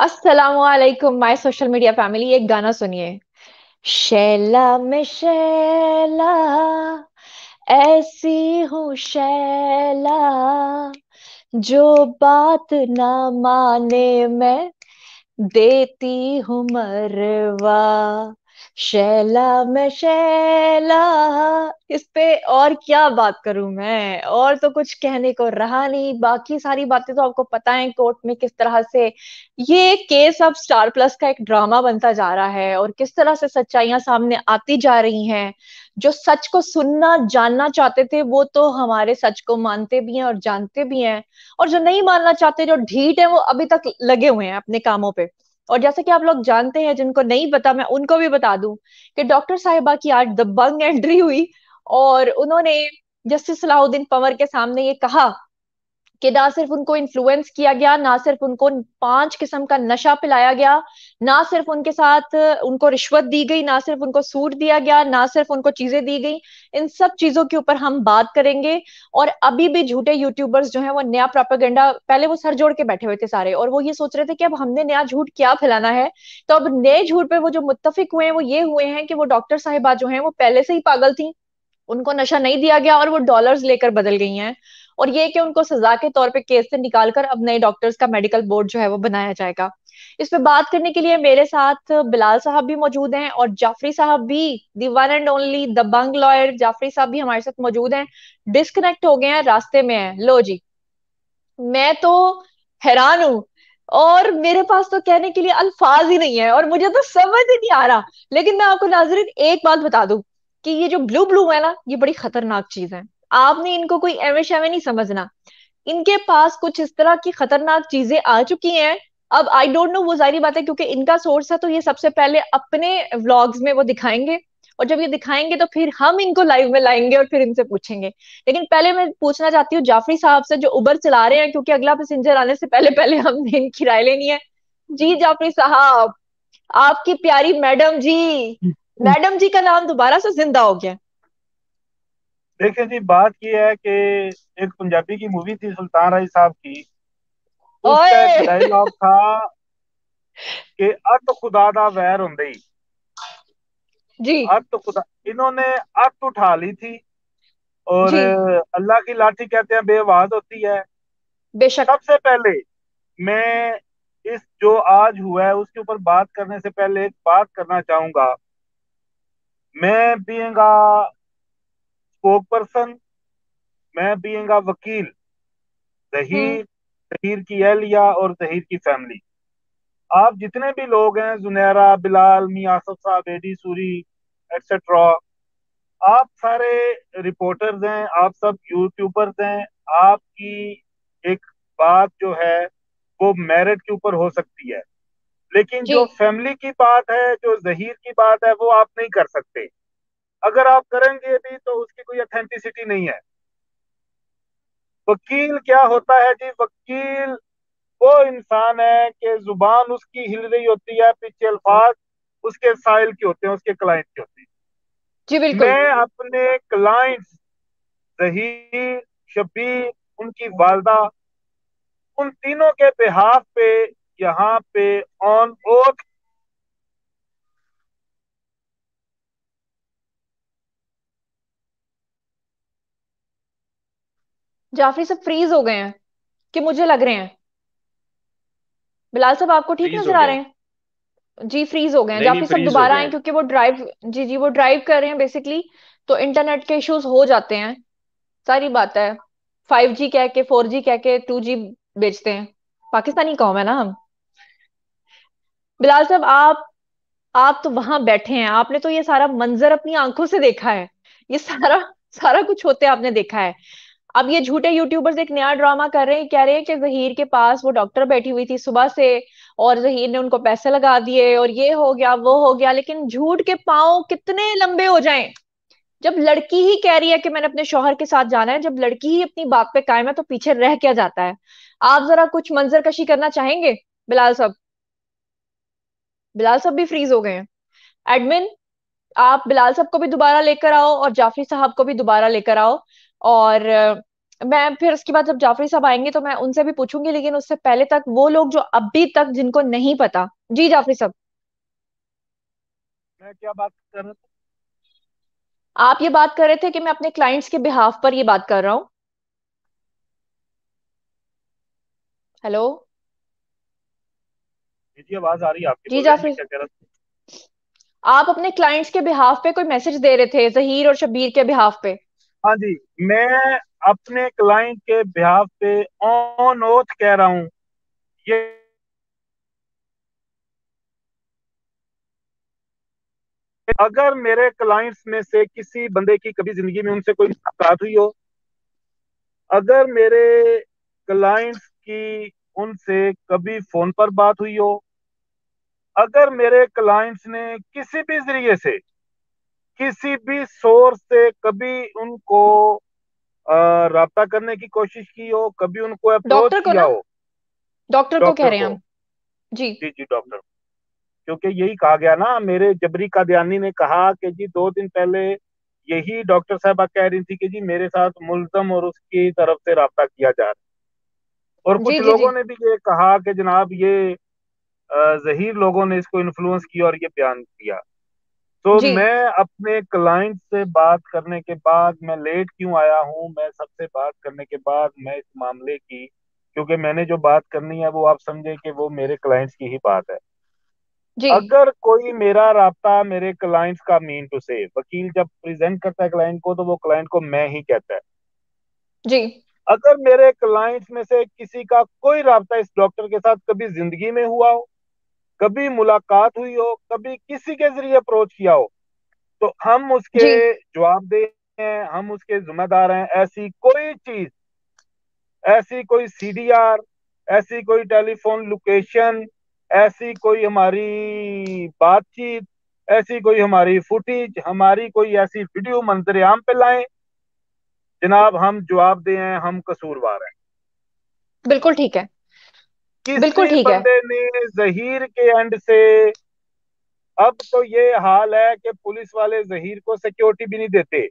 अस्सलामुअलैकुम, my social media family, एक गाना सुनिए। शैला में शैला, ऐसी हूँ शैला, जो बात ना माने मैं, देती हूँ मरवा। शैला मैं शैला, इस पे और क्या बात करूँ मैं? और तो कुछ कहने को रहा नहीं। बाकी सारी बातें तो आपको पता है कोर्ट में किस तरह से ये केस अब स्टार प्लस का एक ड्रामा बनता जा रहा है और किस तरह से सच्चाइयाँ सामने आती जा रही हैं। जो सच को सुनना, जानना चाहते थे, वो तो हमारे सच को मानते भी हैं और जानते भी हैं। और जो नहीं मानना चाहते, जो ढीठ है, वो अभी तक लगे हुए हैं अपने कामों पे। और जैसे कि आप लोग जानते हैं, जिनको नहीं पता, मैं उनको भी बता दूँ कि डॉक्टर साहिबा की आज दबंग एंट्री हुई और उन्होंने जस्टिस सलाहुद्दीन पंवर के सामने ये कहा कि ना सिर्फ़ उनको इन्फ्लुएंस किया गया, ना सिर्फ़ उनको पाँच किस्म का नशा पिलाया गया, ना सिर्फ़ उनके साथ उनको रिश्वत दी गई, ना सिर्फ़ उनको सूट दिया गया, ना सिर्फ़ उनको चीज़ें दी गई, इन सब चीज़ों के ऊपर हम बात करेंगे। और अभी भी झूठे यूट्यूबर्स जो है, वो नया प्रोपागेंडा पहले वो सर जोड़ के बैठे हुए थे सारे, और वो ये सोच रहे थे कि अब हमने नया झूठ क्या फैलाना है? तो अब नए झूठ पे वो जो मुत्तफिक हुए हैं, वो ये हुए हैं कि वो डॉक्टर साहिबा जो है, वो पहले से ही पागल थी, उनको नशा नहीं दिया गया और वो डॉलर्स लेकर बदल गई हैं। और ये कि उनको सजा के तौर पे केस से निकालकर अब नए डॉक्टर्स का मेडिकल बोर्ड जो है वो बनाया जाएगा। इस पे बात करने के लिए मेरे साथ बिलाल साहब भी मौजूद हैं और जाफरी साहब भी the one and only the bang lawyer Jafri साहब भी हमारे साथ मौजूद हैं। डिस्कनेक्ट हो गए हैं, रास्ते में हैं। लो जी। मैं तो हैरान हूँ और मेरे पास तो कहने के लिए अल्फाज ही नहीं है और मुझे तो समझ ही नहीं आ रहा। लेकिन मैं आपको नाजरीन एक बात बता दूँ कि ये जो ब्लू ब्लू है ना, ये बड़ी खतरनाक चीज़ है। आपने इनको कोई एवे शेवे नहीं समझना। इनके पास कुछ इस तरह की खतरनाक चीज़ें आ चुकी हैं। अब आई डोंट नो वो सारी बात है क्योंकि इनका सोर्स है तो ये सबसे पहले अपने व्लॉग्स में वो दिखाएँगे। और जब ये दिखाएँगे तो फिर हम इनको लाइव में लाएँगे और फिर इनसे पूछेंगे। लेकिन पहले मैं पूछना चाहती हूँ जाफरी साहब से जो उबर चला रहे हैं क्योंकि अगला पैसेंजर आने से पहले पहले हमने इनकी राय लेनी है। जी जाफरी साहब आपकी प्यारी मैडम जी। मैडम जी का नाम दोबारा से ज़िंदा हो गया। देखिए जी बात ये है कि एक पंजाबी की मूवी थी सुल्तान राय साहब की। उसका डायलॉग था कि अत खुदा दा वैर होंदे ही। जी। अत खुदा इन्होंने अत उठा ली थी और अल्लाह की लाठी कहते हैं बेआवाज होती है। बेशक। सबसे पहले मैं इस जो आज हुआ है उसके ऊपर बात करने से पहले एक बात करना चाहूँगा। मैं बीइंग स्पोक पर्सन मैं बीइंग वकील जहीर जहीर की एहलिया और जहीर की फैमिली आप जितने भी लोग हैं जुनेरा बिलाल मियाँ आसफ साहब एडी सूरी एक्सेट्रा आप सारे रिपोर्टर्स हैं आप सब यूट्यूबर्स हैं आपकी एक बात जो है वो मेरिट के ऊपर हो सकती है। लेकिन जो फैमिली की बात है जो जहीर की बात है वो आप नहीं कर सकते। अगर आप करेंगे भी तो उसकी कोई अथेंटिसिटी नहीं है। वकील क्या होता है जी? वकील वो इंसान है कि ज़ुबान उसकी हिल रही होती है पीछे अल्फाज उसके साइल के होते हैं उसके क्लाइंट के होते हैं। जी बिल्कुल। मैं अपने क्लाइंट्स जहीर शबीर उनकी वालदा उन तीनों के बेहाफ पे यहाँ पे ऑन ओथ जाफरी सब फ्रीज हो गए हैं कि मुझे लग रहे हैं। बिलाल साहब आपको ठीक नज़र आ रहे हैं। जी फ्रीज हो गए हैं। जाफरी सब दोबारा आए क्योंकि वो ड्राइव जी जी वो ड्राइव कर रहे हैं बेसिकली तो इंटरनेट के इश्यूज़ हो जाते हैं। सारी बात है। फाइव जी कह के फोर जी कह के टू जी बेचते हैं। पाकिस्तानी कौम है ना हम? बिलाल साहब आप आप तो वहाँ बैठे हैं। आपने तो ये सारा मंजर अपनी आँखों से देखा है। ये सारा सारा कुछ होते आपने देखा है। अब ये झूठे यूट्यूबर्स एक नया ड्रामा कर रहे हैं, कह रहे हैं कि जहीर के पास वो डॉक्टर बैठी हुई थी सुबह से और जहीर ने उनको पैसे लगा दिए और ये हो गया, वो हो गया, लेकिन झूठ के पाँव कितने लंबे हो जाएँ। जब लड़की ही कह रही है कि मैंने अपने शोहर के साथ जाना है, जब लड़की ही अपनी बात पे कायम है तो पीछे रह क्या जाता है? आप जरा कुछ मंजर कशी करना चाहेंगे? बिलाल साहब। बिलाल साहब भी फ्रीज हो गए हैं। एडमिन आप बिलाल साहब को भी दोबारा लेकर आओ और जाफरी साहब को भी दोबारा लेकर आओ। और मैं फिर उसके बाद जब जाफरी साहब आएँगे तो मैं उनसे भी पूछूँगी लेकिन उससे पहले तक वो लोग जो अभी तक जिनको नहीं पता। जी जाफरी साहब। मैं क्या बात कर रहा था? आप ये बात कर रहे थे कि मैं अपने क्लाइंट्स के बिहाफ पर ये बात कर रहा हूँ। हेलो जी आवाज़ आ रही है आपकी जी जाफरी आप अपने क्लाइंट्स के बिहाफ पे कोई मैसेज दे रहे थे जहीर और शबीर के बिहाफ पे? हाँ जी, मैं अपने क्लाइंट के बिहाफ पे ऑन ओथ कह रहा हूँ। ये अगर मेरे क्लाइंट्स में से किसी बंदे की कभी ज़िंदगी में उनसे कोई मुलाकात हुई हो, अगर मेरे क्लाइंट्स की उनसे कभी फ़ोन पर बात हुई हो, अगर मेरे क्लाइंट्स ने किसी भी ज़रिए से किसी भी सोर्स से कभी उनको रब्ता करने की कोशिश की हो कभी उनको अप्रोच किया हो। डॉक्टर को कह रहे हैं हम। जी। जी जी डॉक्टर क्योंकि यही कहा गया ना मेरे जबरी कादयानी ने कहा कि जी दो दिन पहले यही डॉक्टर साहबा कह रही थी कि जी मेरे साथ मुल्जम और उसकी तरफ़ से रहा किया जा रहा है। और कुछ जी लोगों जी ने भी ये कहा कि जनाब ये जहीर लोगों ने इसको इन्फ्लुएंस किया और ये बयान किया। तो मैं अपने क्लाइंट से बात करने के बाद मैं लेट क्यों आया हूँ? मैं सबसे बात करने के बाद मैं इस मामले की क्योंकि मैंने जो बात करनी है वो आप समझे कि वो मेरे क्लाइंट्स की ही बात है। जी। अगर कोई मेरा रहा मेरे क्लाइंट्स का मीन टू से वकील जब प्रेजेंट करता है क्लाइंट को तो वो क्लाइंट को मैं ही कहता है। जी। अगर मेरे क्लाइंट्स में से किसी का कोई राब्ता इस डॉक्टर के साथ कभी ज़िंदगी में हुआ हो कभी मुलाकात हुई हो कभी किसी के ज़रिए अप्रोच किया हो तो हम उसके जवाबदेह हैं हम उसके जिम्मेदार हैं ऐसी कोई चीज़ ऐसी कोई सीडीआर ऐसी कोई टेलीफोन लोकेशन ऐसी कोई हमारी बातचीत ऐसी कोई हमारी फुटेज हमारी कोई ऐसी वीडियो मंजरेआम पे लाएँ। जनाब हम जवाबदेह हैं हम कसूरवार हैं। बिल्कुल ठीक है। बिल्कुल ठीक है। बंदे ने जहीर के एंड से अब तो ये हाल है कि पुलिस वाले जहीर को सिक्योरिटी भी नहीं देते।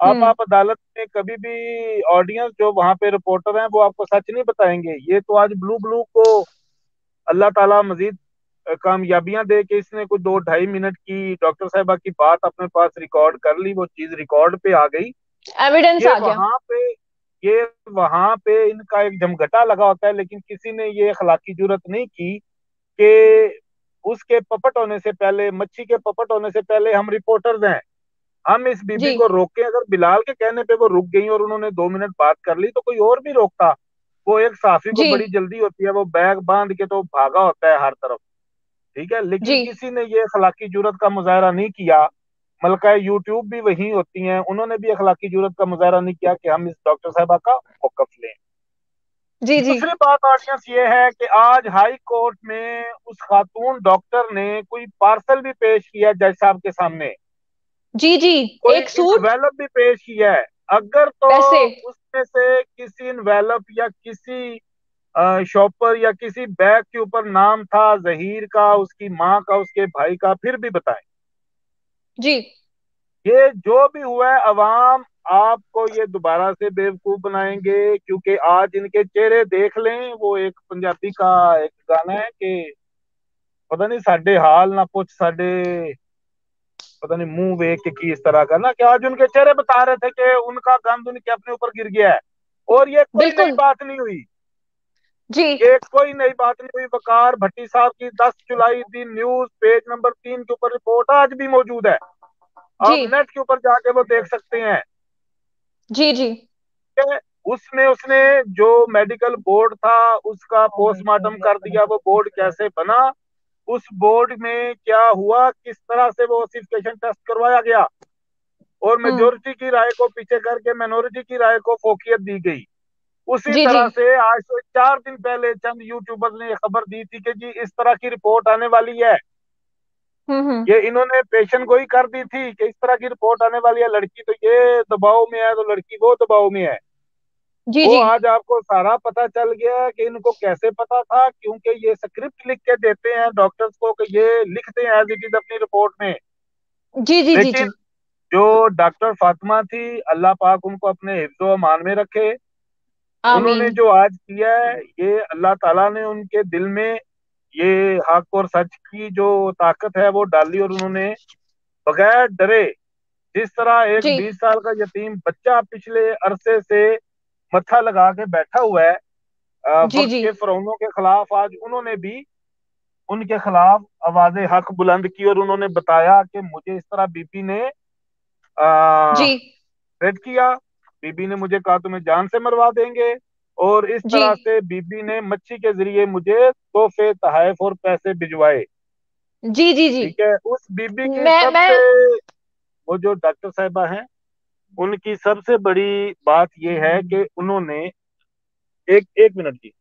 अब हम्म। आप अदालत में कभी भी ऑडियंस जो वहाँ पे रिपोर्टर हैं वो आपको सच नहीं बताएँगे। ये तो आज ब्लू ब्लू को अल्लाह ताला मजीद कामयाबियाँ दे के इसने कुछ दो ढाई मिनट की डॉक्टर साहबा की बात अपने पास रिकॉर्ड कर ली वो चीज़ रिकॉर्ड पे आ गई। एविडेंस आ गया। वहाँ पे ये वहाँ पे इनका एक जमघटा लगा होता है लेकिन किसी ने ये अखलाकी ज़रूरत नहीं की कि उसके पपट होने से पहले मच्छी के पपट होने से पहले हम रिपोर्टर्स हैं। हम इस बीबी को रोके अगर बिलाल के कहने पे वो रुक गई और उन्होंने दो मिनट बात कर ली तो कोई और भी रोकता। वो एक साफी को बड़ी जल्दी होती है वो बैग बाँध के तो भागा होता है हर तरफ़। ठीक है? लेकिन किसी ने ये अखलाकी ज़रूरत का मुजाहरा नहीं किया मलका यूट्यूब भी वही होती हैं। उन्होंने भी अखलाकी ज़रूरत का मुजाहरा नहीं किया कि हम इस डॉक्टर साहबा का मौकफ लें। जी जी। दूसरी बात ऑडियंस ये है कि आज हाई कोर्ट में उस खातून डॉक्टर ने कोई पार्सल भी पेश किया जज साहब के सामने। जी जी। कोई एक सूट इन्वेलप भी पेश किया है। अगर तो उसमें से किसी इन्वेलप या किसी शॉपर या किसी बैग के ऊपर नाम था जहीर का उसकी माँ का उसके भाई का फिर भी बताएँ। जी। ये जो भी हुआ है अवाम आपको ये दोबारा से बेवकूफ़ बनाएँगे क्योंकि आज इनके चेहरे देख लें वो एक पंजाबी का एक गाना है कि पता नहीं साडे हाल ना पूछ साडे पता नहीं मुँह वेख के की इस तरह का ना कि आज उनके चेहरे बता रहे थे कि उनका गंद उनके अपने ऊपर गिर गया है। और ये कोई बिल्कुल। बात नहीं हुई। जी। ये कोई नई बात नहीं हुई। वकार भट्टी साहब की 10 जुलाई दी न्यूज़ पेज नंबर तीन के ऊपर रिपोर्ट आज भी मौजूद है। आप नेट के ऊपर जाके वो देख सकते हैं। जी जी। कि उसमें उसने जो मेडिकल बोर्ड था उसका पोस्टमार्टम कर दिया। वो बोर्ड कैसे बना? उस बोर्ड में क्या हुआ? किस तरह से वो ओसिफिकेशन टेस्ट करवाया गया? और हम्म। मेजोरिटी की राय को पीछे करके माइनॉरिटी की राय को फोकियत दी गई। उसी जी तरह जी से आज से चार दिन पहले चंद यूट्यूबर्स ने खबर दी थी कि जी इस तरह की रिपोर्ट आने वाली है। हम्म हम्म। ये इन्होंने पेशन गोई कर दी थी कि इस तरह की रिपोर्ट आने वाली है लड़की तो ये दबाव में है तो लड़की वो दबाव में है। जी वो जी। आज आपको सारा पता चल गया कि इनको कैसे पता था क्योंकि ये स्क्रिप्ट लिख के देते हैं डॉक्टर्स को कि ये लिखते हैं एज इट इज़ अपनी रिपोर्ट में। जी जी जी लेकिन जी जो डॉक्टर फातिमा थी अल्लाह पाक उनको अपने हिफ्जो मान में रखे। उन्होंने जो आज किया है ये अल्लाह ताला ने उनके दिल में ये हक और सच की जो ताकत है वो डाली और उन्होंने बगैर डरे जिस तरह एक बीस साल का यतीम बच्चा पिछले अरसे से मत्था लगा के बैठा हुआ है जी जी। के फिरौनों के खिलाफ आज उन्होंने भी उनके खिलाफ आवाज़ हक बुलंद की और उन्होंने बताया कि मुझे इस तरह बीबी ने आ, जी। किया। बीबी ने मुझे कहा तुम्हें जान से मरवा देंगे। और इस तरह से बीबी ने मच्छी के ज़रिए मुझे तोहफे तहफ और पैसे भिजवाए। जी जी जी। ठीक है? उस बीबी की मैं मैं वो जो डॉक्टर साहिबा हैं उनकी सबसे बड़ी बात यह है कि उन्होंने एक एक मिनट की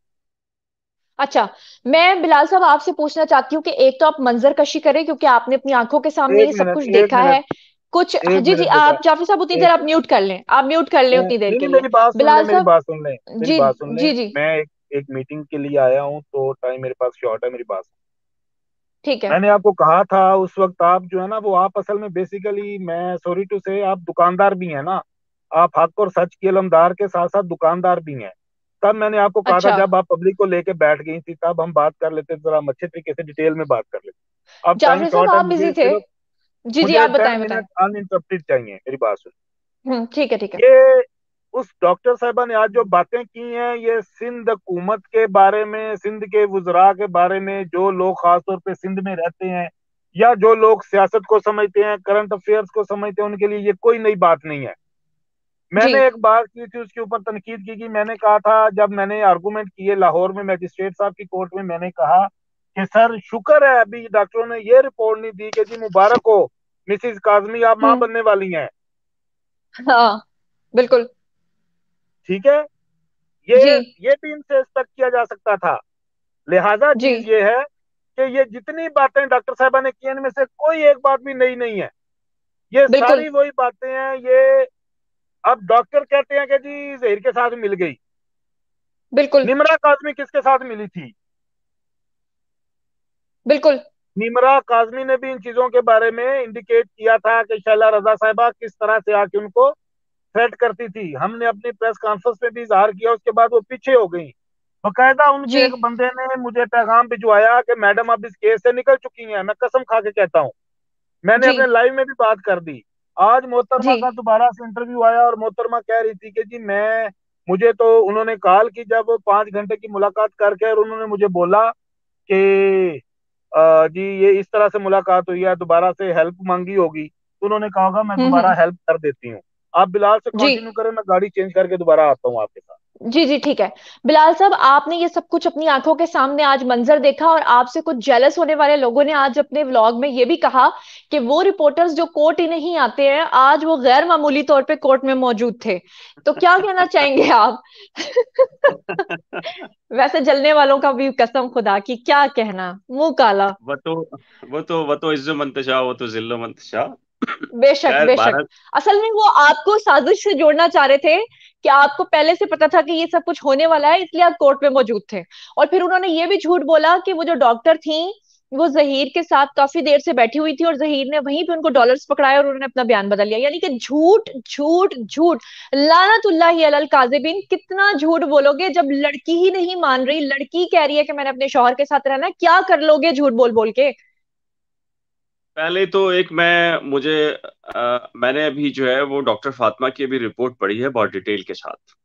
अच्छा मैं बिलाल साहब आपसे पूछना चाहती हूँ कि एक तो आप मंजर कशी करें क्योंकि आपने अपनी आँखों के सामने ये सब कुछ देखा है। कुछ हाँ, जी जी आप जाफ़र साहब उतनी देर आप म्यूट कर लें। आप म्यूट कर लें उतनी देर के लिए। बिलाल साहब सुन ले जी जी जी। मैं एक एक मीटिंग के लिए आया हूँ तो टाइम मेरे पास शॉर्ट है मेरी बात ठीक है। मैंने आपको कहा था उस वक्त आप जो है ना वो आप असल में बेसिकली मैं सॉरी टू से आप दुकानदार भी हैं ना। आप हक और सच के इलमदार के साथ साथ दुकानदार भी हैं। तब मैंने आपको कहा था अच्छा। जब आप पब्लिक को लेके बैठ गई थी तब हम बात कर लेते जरा हम अच्छे तरीके से डिटेल में बात कर लेते। अब जी जी आप बताएँ बताएँ। अनइंटरप्टेड चाहिए मेरी बात सुन। हम्म ठीक है ठीक है। ये उस डॉक्टर साहबा ने आज जो बातें की हैं ये सिंध हुकूमत के बारे में सिंध के वजरा के बारे में जो लोग खासतौर पे सिंध में रहते हैं या जो लोग सियासत को समझते हैं करंट अफेयर्स को समझते हैं उनके लिए ये कोई नई बात नहीं है। मैंने एक बात की थी उसके ऊपर तनकीद की कि मैंने कहा था जब मैंने आर्गूमेंट किए लाहौर में मजिस्ट्रेट साहब की कोर्ट में मैंने कहा कि सर शुक्र है अभी डॉक्टरों ने ये रिपोर्ट नहीं दी कि जी मुबारक हो मिसिज काजमी आप माँ हम्म। बनने वाली हैं। हाँ बिल्कुल। ठीक है? ये ये भी इनसे एक्सपेक्ट किया जा सकता था। लिहाजा चीज़ ये है कि ये जितनी बातें डॉक्टर साहबा ने की इनमें से कोई एक बात भी नई नहीं है। ये सारी वही बातें हैं ये अब डॉक्टर कहते हैं कि जी जहीर के साथ मिल गई। बिल्कुल। निमरा काजमी किसके साथ मिली थी? बिल्कुल। निमरा काजमी ने भी इन चीज़ों के बारे में इंडिकेट किया था कि शैला रजा साहिबा किस तरह से आके उनको थ्रेट करती थी। हमने अपनी प्रेस कॉन्फ्रेंस में भी इजहार किया उसके बाद वो पीछे हो गई। बकायदा उनके एक बंदे ने मुझे पैगाम भिजवाया कि मैडम अब इस केस से निकल चुकी हैं मैं कसम खा के कहता हूँ। मैंने अपने लाइव में भी बात कर दी। आज मोहतरमा का दोबारा से इंटरव्यू आया और मोहतरमा कह रही थी कि जी मैं मुझे तो उन्होंने कॉल की जब पाँच घंटे की मुलाकात करके और उन्होंने मुझे बोला कि जी ये इस तरह से मुलाकात हुई है दोबारा से हेल्प मांगी होगी तो उन्होंने कहा होगा मैं हम्म दोबारा हम्म। हेल्प कर देती हूँ। आप बिलाल से कंटिन्यू करें मैं गाड़ी चेंज करके दोबारा आता हूँ आपके साथ। जी जी, ठीक है। बिलाल साहब, आपने ये सब कुछ अपनी आँखों के सामने आज मंजर देखा और आपसे कुछ जेलस होने वाले लोगों ने आज अपने व्लॉग में ये भी कहा कि वो रिपोर्टर्स जो कोर्ट ही नहीं आते हैं, आज वो गैर मामूली तौर पे कोर्ट में मौजूद थे। तो क्या कहना चाहेंगे आप? वैसे जलने वालों का भी कसम खुदा की, क्या कहना? मुँह काला। वो तो वो तो वो तो इज्जो मंतशा वो तो जिल्लो मंतशा बेशक बेशक। असल में वो आपको साजिश से जोड़ना चाह रहे थे कि आपको पहले से पता था कि ये सब कुछ होने वाला है इसलिए आप कोर्ट में मौजूद थे। और फिर उन्होंने ये भी झूठ बोला कि वो जो डॉक्टर थी वो जहीर के साथ काफ़ी देर से बैठी हुई थी और जहीर ने वहीं पे उनको डॉलर्स पकड़ाए और उन्होंने अपना बयान बदल लिया। यानी कि झूठ झूठ झूठ। लानतुल्लाहि अलल काजिबिन कितना झूठ बोलोगे जब लड़की ही नहीं मान रही। लड़की कह रही है कि मैंने अपने शौहर के साथ रहना क्या कर लोगे झूठ बोल बोल के? पहले तो एक मैं मुझे अ, मैंने अभी जो है वो डॉक्टर फातिमा की अभी रिपोर्ट पढ़ी है बहुत डिटेल के साथ।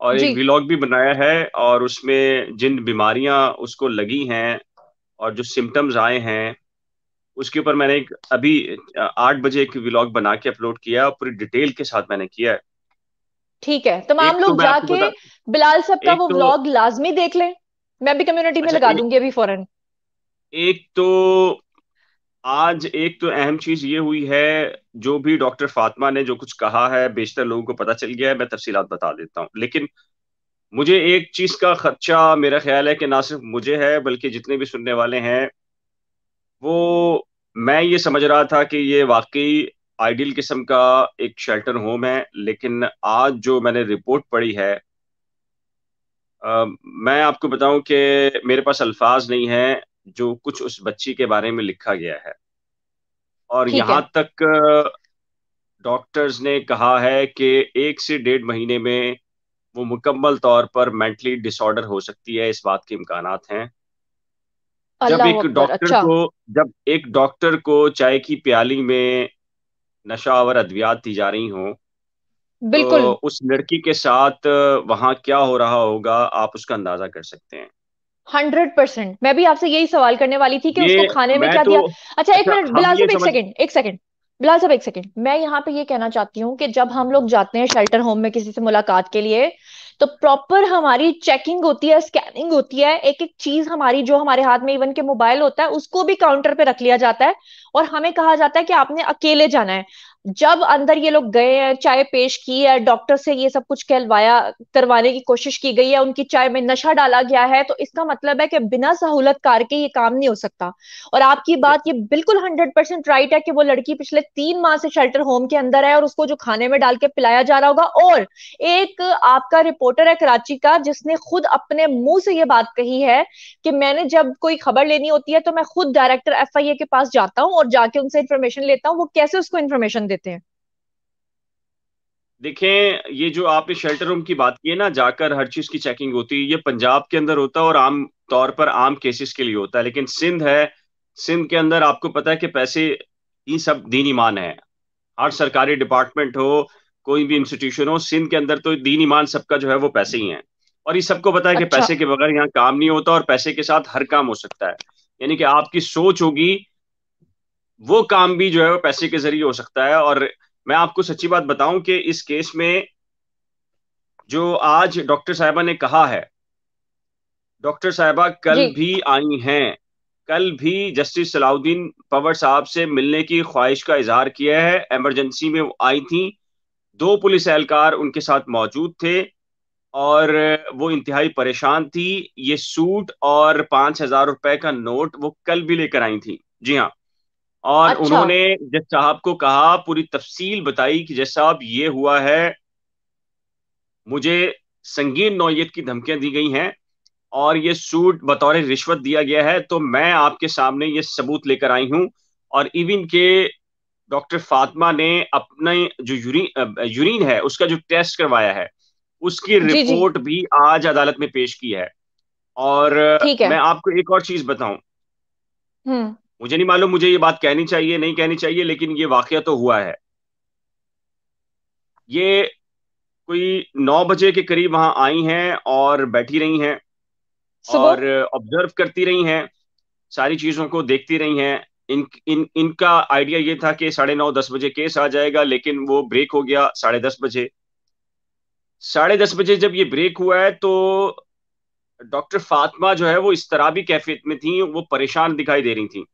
और एक व्लॉग भी बनाया है और उसमें जिन बीमारियाँ उसको लगी हैं और जो सिम्टम्स आए हैं उसके ऊपर मैंने एक अभी आठ बजे एक व्लॉग बना के अपलोड किया पूरी डिटेल के साथ मैंने किया है। ठीक है तमाम तो लोग मैं जाके बिलाल साहब का वो तो व्लॉग लाजमी देख लें। मैं भी कम्युनिटी में अच्छा लगा दूँगी अभी फ़ौरन। एक तो आज एक तो अहम चीज़ ये हुई है जो भी डॉक्टर फातिमा ने जो कुछ कहा है बेशतर लोगों को पता चल गया है मैं तफसीलात बता देता हूँ। लेकिन मुझे एक चीज़ का खदशा मेरा ख्याल है कि ना सिर्फ़ मुझे है बल्कि जितने भी सुनने वाले हैं वो मैं ये समझ रहा था कि ये वाकई आइडियल किस्म का एक शेल्टर होम है लेकिन आज जो मैंने रिपोर्ट पढ़ी है अ, मैं आपको बताऊँ कि मेरे पास अल्फाज नहीं है जो कुछ उस बच्ची के बारे में लिखा गया है। और यहाँ तक डॉक्टर्स ने कहा है कि एक से डेढ़ महीने में वो मुकम्मल तौर पर मेंटली डिसऑर्डर हो सकती है इस बात के इम्कान हैं। जब एक डॉक्टर अच्छा। को जब एक डॉक्टर को चाय की प्याली में नशा और अद्वियात दी जा रही हो बिल्कुल। तो उस लड़की के साथ वहाँ क्या हो रहा होगा आप उसका अंदाज़ा कर सकते हैं। Hundred percent. मैं भी आपसे यही सवाल करने वाली थी कि उसको खाने में क्या तो, दिया? अच्छा एक अच्छा, मिनट बिलाल साहब एक सेकंड एक सेकंड बिलाल साहब एक सेकंड मैं यहाँ पे ये कहना चाहती हूँ कि जब हम लोग जाते हैं शेल्टर होम में किसी से मुलाकात के लिए तो प्रॉपर हमारी चेकिंग होती है स्कैनिंग होती है। एक एक चीज़ हमारी जो हमारे हाथ में इवन के मोबाइल होता है उसको भी काउंटर पे रख लिया जाता है। और हमें कहा जाता है कि आपने अकेले जाना है। जब अंदर ये लोग गए हैं, चाय पेश की है डॉक्टर से ये सब कुछ कहलवाया, करवाने की कोशिश की गई है, उनकी चाय में नशा डाला गया है तो इसका मतलब है कि बिना सहूलत कार के ये काम नहीं हो सकता। और आपकी बात ये बिल्कुल हंड्रेड परसेंट राइट है कि वो लड़की पिछले तीन माह से शेल्टर होम के अंदर है और उसको जो खाने में डाल के पिलाया जा रहा होगा। और एक आपका रिपोर्टर है कराची का, जिसने खुद अपने मुँह से ये बात कही है कि मैंने जब कोई खबर लेनी होती है तो मैं खुद डायरेक्टर एफआईए के पास जाता हूँ और जाके उनसे इन्फॉर्मेशन लेता हूँ, वो कैसे उसको इन्फॉर्मेशन देते हैं। देखें ये जो आपने शेल्टर रूम की बात की है ना जाकर हर चीज़ की चेकिंग होती है। ये पंजाब के अंदर होता है और आम तौर पर आम केसेस के लिए होता है। लेकिन सिंध है सिंध के अंदर आपको पता है कि पैसे ये सब दीन ईमान है। हर सरकारी डिपार्टमेंट हो कोई भी इंस्टीट्यूशन हो सिंध के अंदर तो दीन ईमान सबका जो है वो पैसे ही है। और ये सबको पता है अच्छा। कि पैसे के बगैर यहाँ काम नहीं होता और पैसे के साथ हर काम हो सकता है। यानी कि आपकी सोच होगी वो काम भी जो है वो पैसे के ज़रिए हो सकता है। और मैं आपको सच्ची बात बताऊँ कि इस केस में जो आज डॉक्टर साहबा ने कहा है डॉक्टर साहबा कल भी आई हैं। कल भी जस्टिस सलाउद्दीन पवर साहब से मिलने की ख्वाहिश का इजहार किया है। इमरजेंसी में वो आई थी। दो पुलिस एहलकार उनके साथ मौजूद थे और वो इंतहाई परेशान थी। ये सूट और पाँच हज़ार रुपए का नोट वो कल भी लेकर आई थी। जी हाँ। और अच्छा। उन्होंने जज साहब को कहा पूरी तफसील बताई कि जज साहब ये हुआ है मुझे संगीन नौयत की धमकियाँ दी गई हैं और ये सूट बतौर रिश्वत दिया गया है तो मैं आपके सामने ये सबूत लेकर आई हूँ और इवन के डॉक्टर फातिमा ने अपने जो यूरिन यूरिन है उसका जो टेस्ट करवाया है उसकी जी रिपोर्ट जी। भी आज अदालत में पेश की है और है। मैं आपको एक और चीज़ बताऊँ हम्म। मुझे नहीं मालूम मुझे ये बात कहनी चाहिए नहीं कहनी चाहिए लेकिन ये वाक्य तो हुआ है। ये कोई नौ बजे के करीब वहाँ आई हैं और बैठी रही हैं और ऑब्ज़र्व करती रही हैं सारी चीज़ों को देखती रही हैं। इन इन इनका आइडिया ये था कि साढ़े नौ दस बजे केस आ जाएगा लेकिन वो ब्रेक हो गया साढ़े दस बजे। साढ़े दस बजे जब ये ब्रेक हुआ है तो डॉक्टर फातिमा जो है वो इस तरह भी कैफियत में थी वो परेशान दिखाई दे रही थी।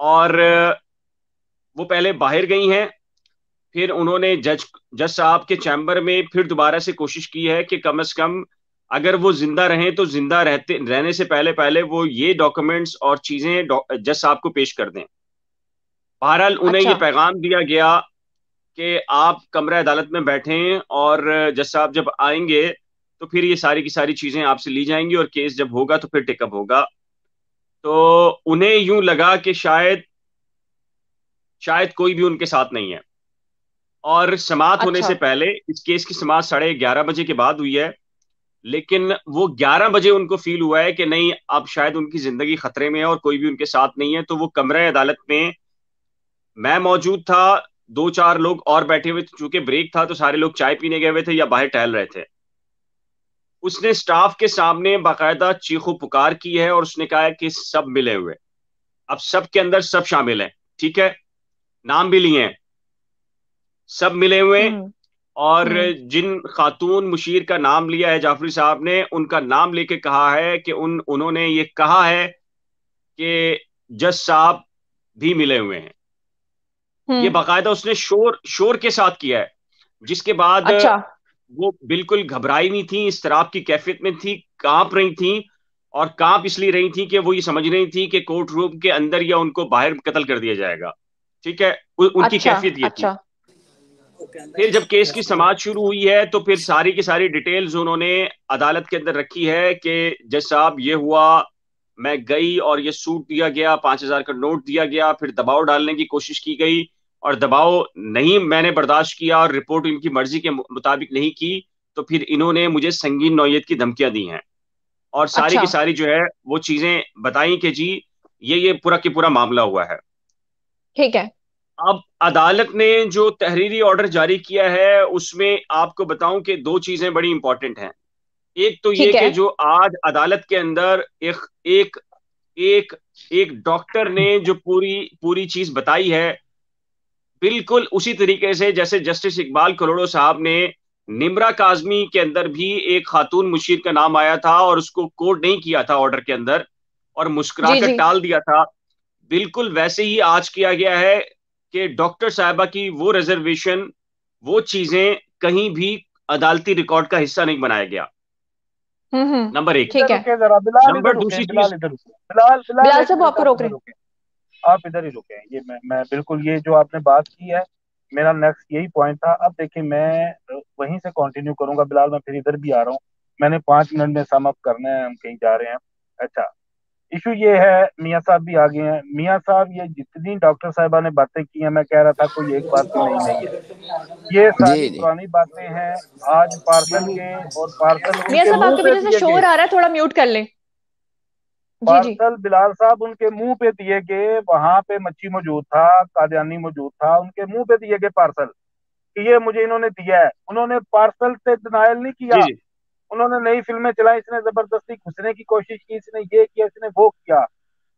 और वो पहले बाहर गई हैं फिर उन्होंने जज जज साहब के चैम्बर में फिर दोबारा से कोशिश की है कि कम से कम अगर वो ज़िंदा रहें तो ज़िंदा रहते रहने से पहले पहले वो ये डॉक्यूमेंट्स और चीज़ें जज साहब को पेश कर दें बहरहाल उन्हें अच्छा। ये पैगाम दिया गया कि आप कमरा अदालत में बैठें और जज साहब जब आएँगे तो फिर ये सारी की सारी चीज़ें आपसे ली जाएँगी और केस जब होगा तो फिर टेकअप होगा तो उन्हें यूँ लगा कि शायद शायद कोई भी उनके साथ नहीं है और समाप्त अच्छा। होने से अच्छा। पहले इस केस की समाप्त साढ़े ग्यारह बजे के बाद हुई है लेकिन वो ग्यारह बजे उनको फील हुआ है कि नहीं अब शायद उनकी ज़िंदगी खतरे में है और कोई भी उनके साथ नहीं है तो वो कमरे अदालत में मैं मौजूद था दो चार लोग और बैठे हुए थे चूँकि ब्रेक था तो सारे लोग चाय पीने गए हुए थे या बाहर टहल रहे थे उसने स्टाफ के सामने बाकायदा चीखो पुकार की है और उसने कहा है कि सब मिले हुए अब सब के अंदर सब शामिल है ठीक है नाम भी लिए हैं सब मिले हुए हम्म। और हम्म। जिन खातून मुशीर का नाम लिया है जाफरी साहब ने उनका नाम लेके कहा है कि उन उन्होंने ये कहा है कि जज साहब भी मिले हुए हैं ये हम्म। बाकायदा उसने शोर शोर के साथ किया है जिसके बाद अच्छा। वो बिल्कुल घबराई हुई थी इस तरह की कैफियत में थी काँप रही थी और काँप इसलिए रही थी कि वो ये समझ रही थी कि कोर्ट रूम के अंदर या उनको बाहर कत्ल कर दिया जाएगा। ठीक है? उ, उनकी अच्छा, कैफियत ये अच्छा। थी फिर जब केस की समाज शुरू हुई है तो फिर सारी की सारी डिटेल्स उन्होंने अदालत के अंदर रखी है कि जज साहब ये हुआ मैं गई और ये सूट दिया गया पाँच हज़ार का नोट दिया गया फिर दबाव डालने की कोशिश की गई और दबाव नहीं मैंने बर्दाश्त किया और रिपोर्ट इनकी मर्ज़ी के मुताबिक नहीं की तो फिर इन्होंने मुझे संगीन नौयत की धमकियाँ दी हैं। और सारी अच्छा। की सारी जो है वो चीज़ें बताई कि जी ये ये पूरा की पूरा मामला हुआ है। ठीक है। अब अदालत ने जो तहरीरी ऑर्डर जारी किया है उसमें आपको बताऊँ कि दो चीज़ें बड़ी इंपॉर्टेंट हैं। एक तो ये कि जो आज अदालत के अंदर एक एक एक एक डॉक्टर ने जो पूरी पूरी चीज़ बताई है बिल्कुल उसी तरीके से जैसे जस्टिस इकबाल करोड़ो साहब ने निमरा काजमी के अंदर भी एक खातून मुशीर का नाम आया था और उसको कोड नहीं किया था ऑर्डर के अंदर और जी मुस्कुराकर जी टाल दिया था। बिल्कुल वैसे ही आज किया गया है कि डॉक्टर साहबा की वो रिजर्वेशन वो चीज़ें कहीं भी अदालती रिकॉर्ड का हिस्सा नहीं बनाया गया। हम्म हम्म। नंबर एक। ठीक है। नंबर दूसरी बिलाल साहब आपको आप रोक रहे हैं। रुके आप इधर ही रुके ये मैं मैं बिल्कुल ये जो आपने बात की है मेरा नेक्स्ट यही पॉइंट था। अब देखिए मैं वहीं से कंटिन्यू करूँगा। बिलाल मैं फिर इधर भी आ रहा हूँ। मैंने पाँच मिनट में सम अप करना है। हम कहीं जा रहे हैं। अच्छा इशू ये है मियाँ साहब भी आ गए हैं। मियाँ साहब ये जितनी डॉक्टर साहिबा ने बातें की हैं मैं कह रहा था कोई एक बात भी नई नहीं है। ये सारी पुरानी बातें हैं। आज पार्सल के और पार्सल मियाँ साहब आपके पीछे से शोर आ रहा है थोड़ा म्यूट कर लें। पार्सल बिलाल साहब उनके मुँह पे दिए गए वहाँ पे मच्छी मौजूद था कादियानी मौजूद था उनके मुँह पे दिए गए पार्सल। कि ये मुझे इन्होंने दिया है। उन्होंने पार्सल से डिनायल नहीं किया। उन्होंने नई फ़िल्में चलाई इसने ज़बरदस्ती घुसने की कोशिश की इसने ये किया इसने वो किया।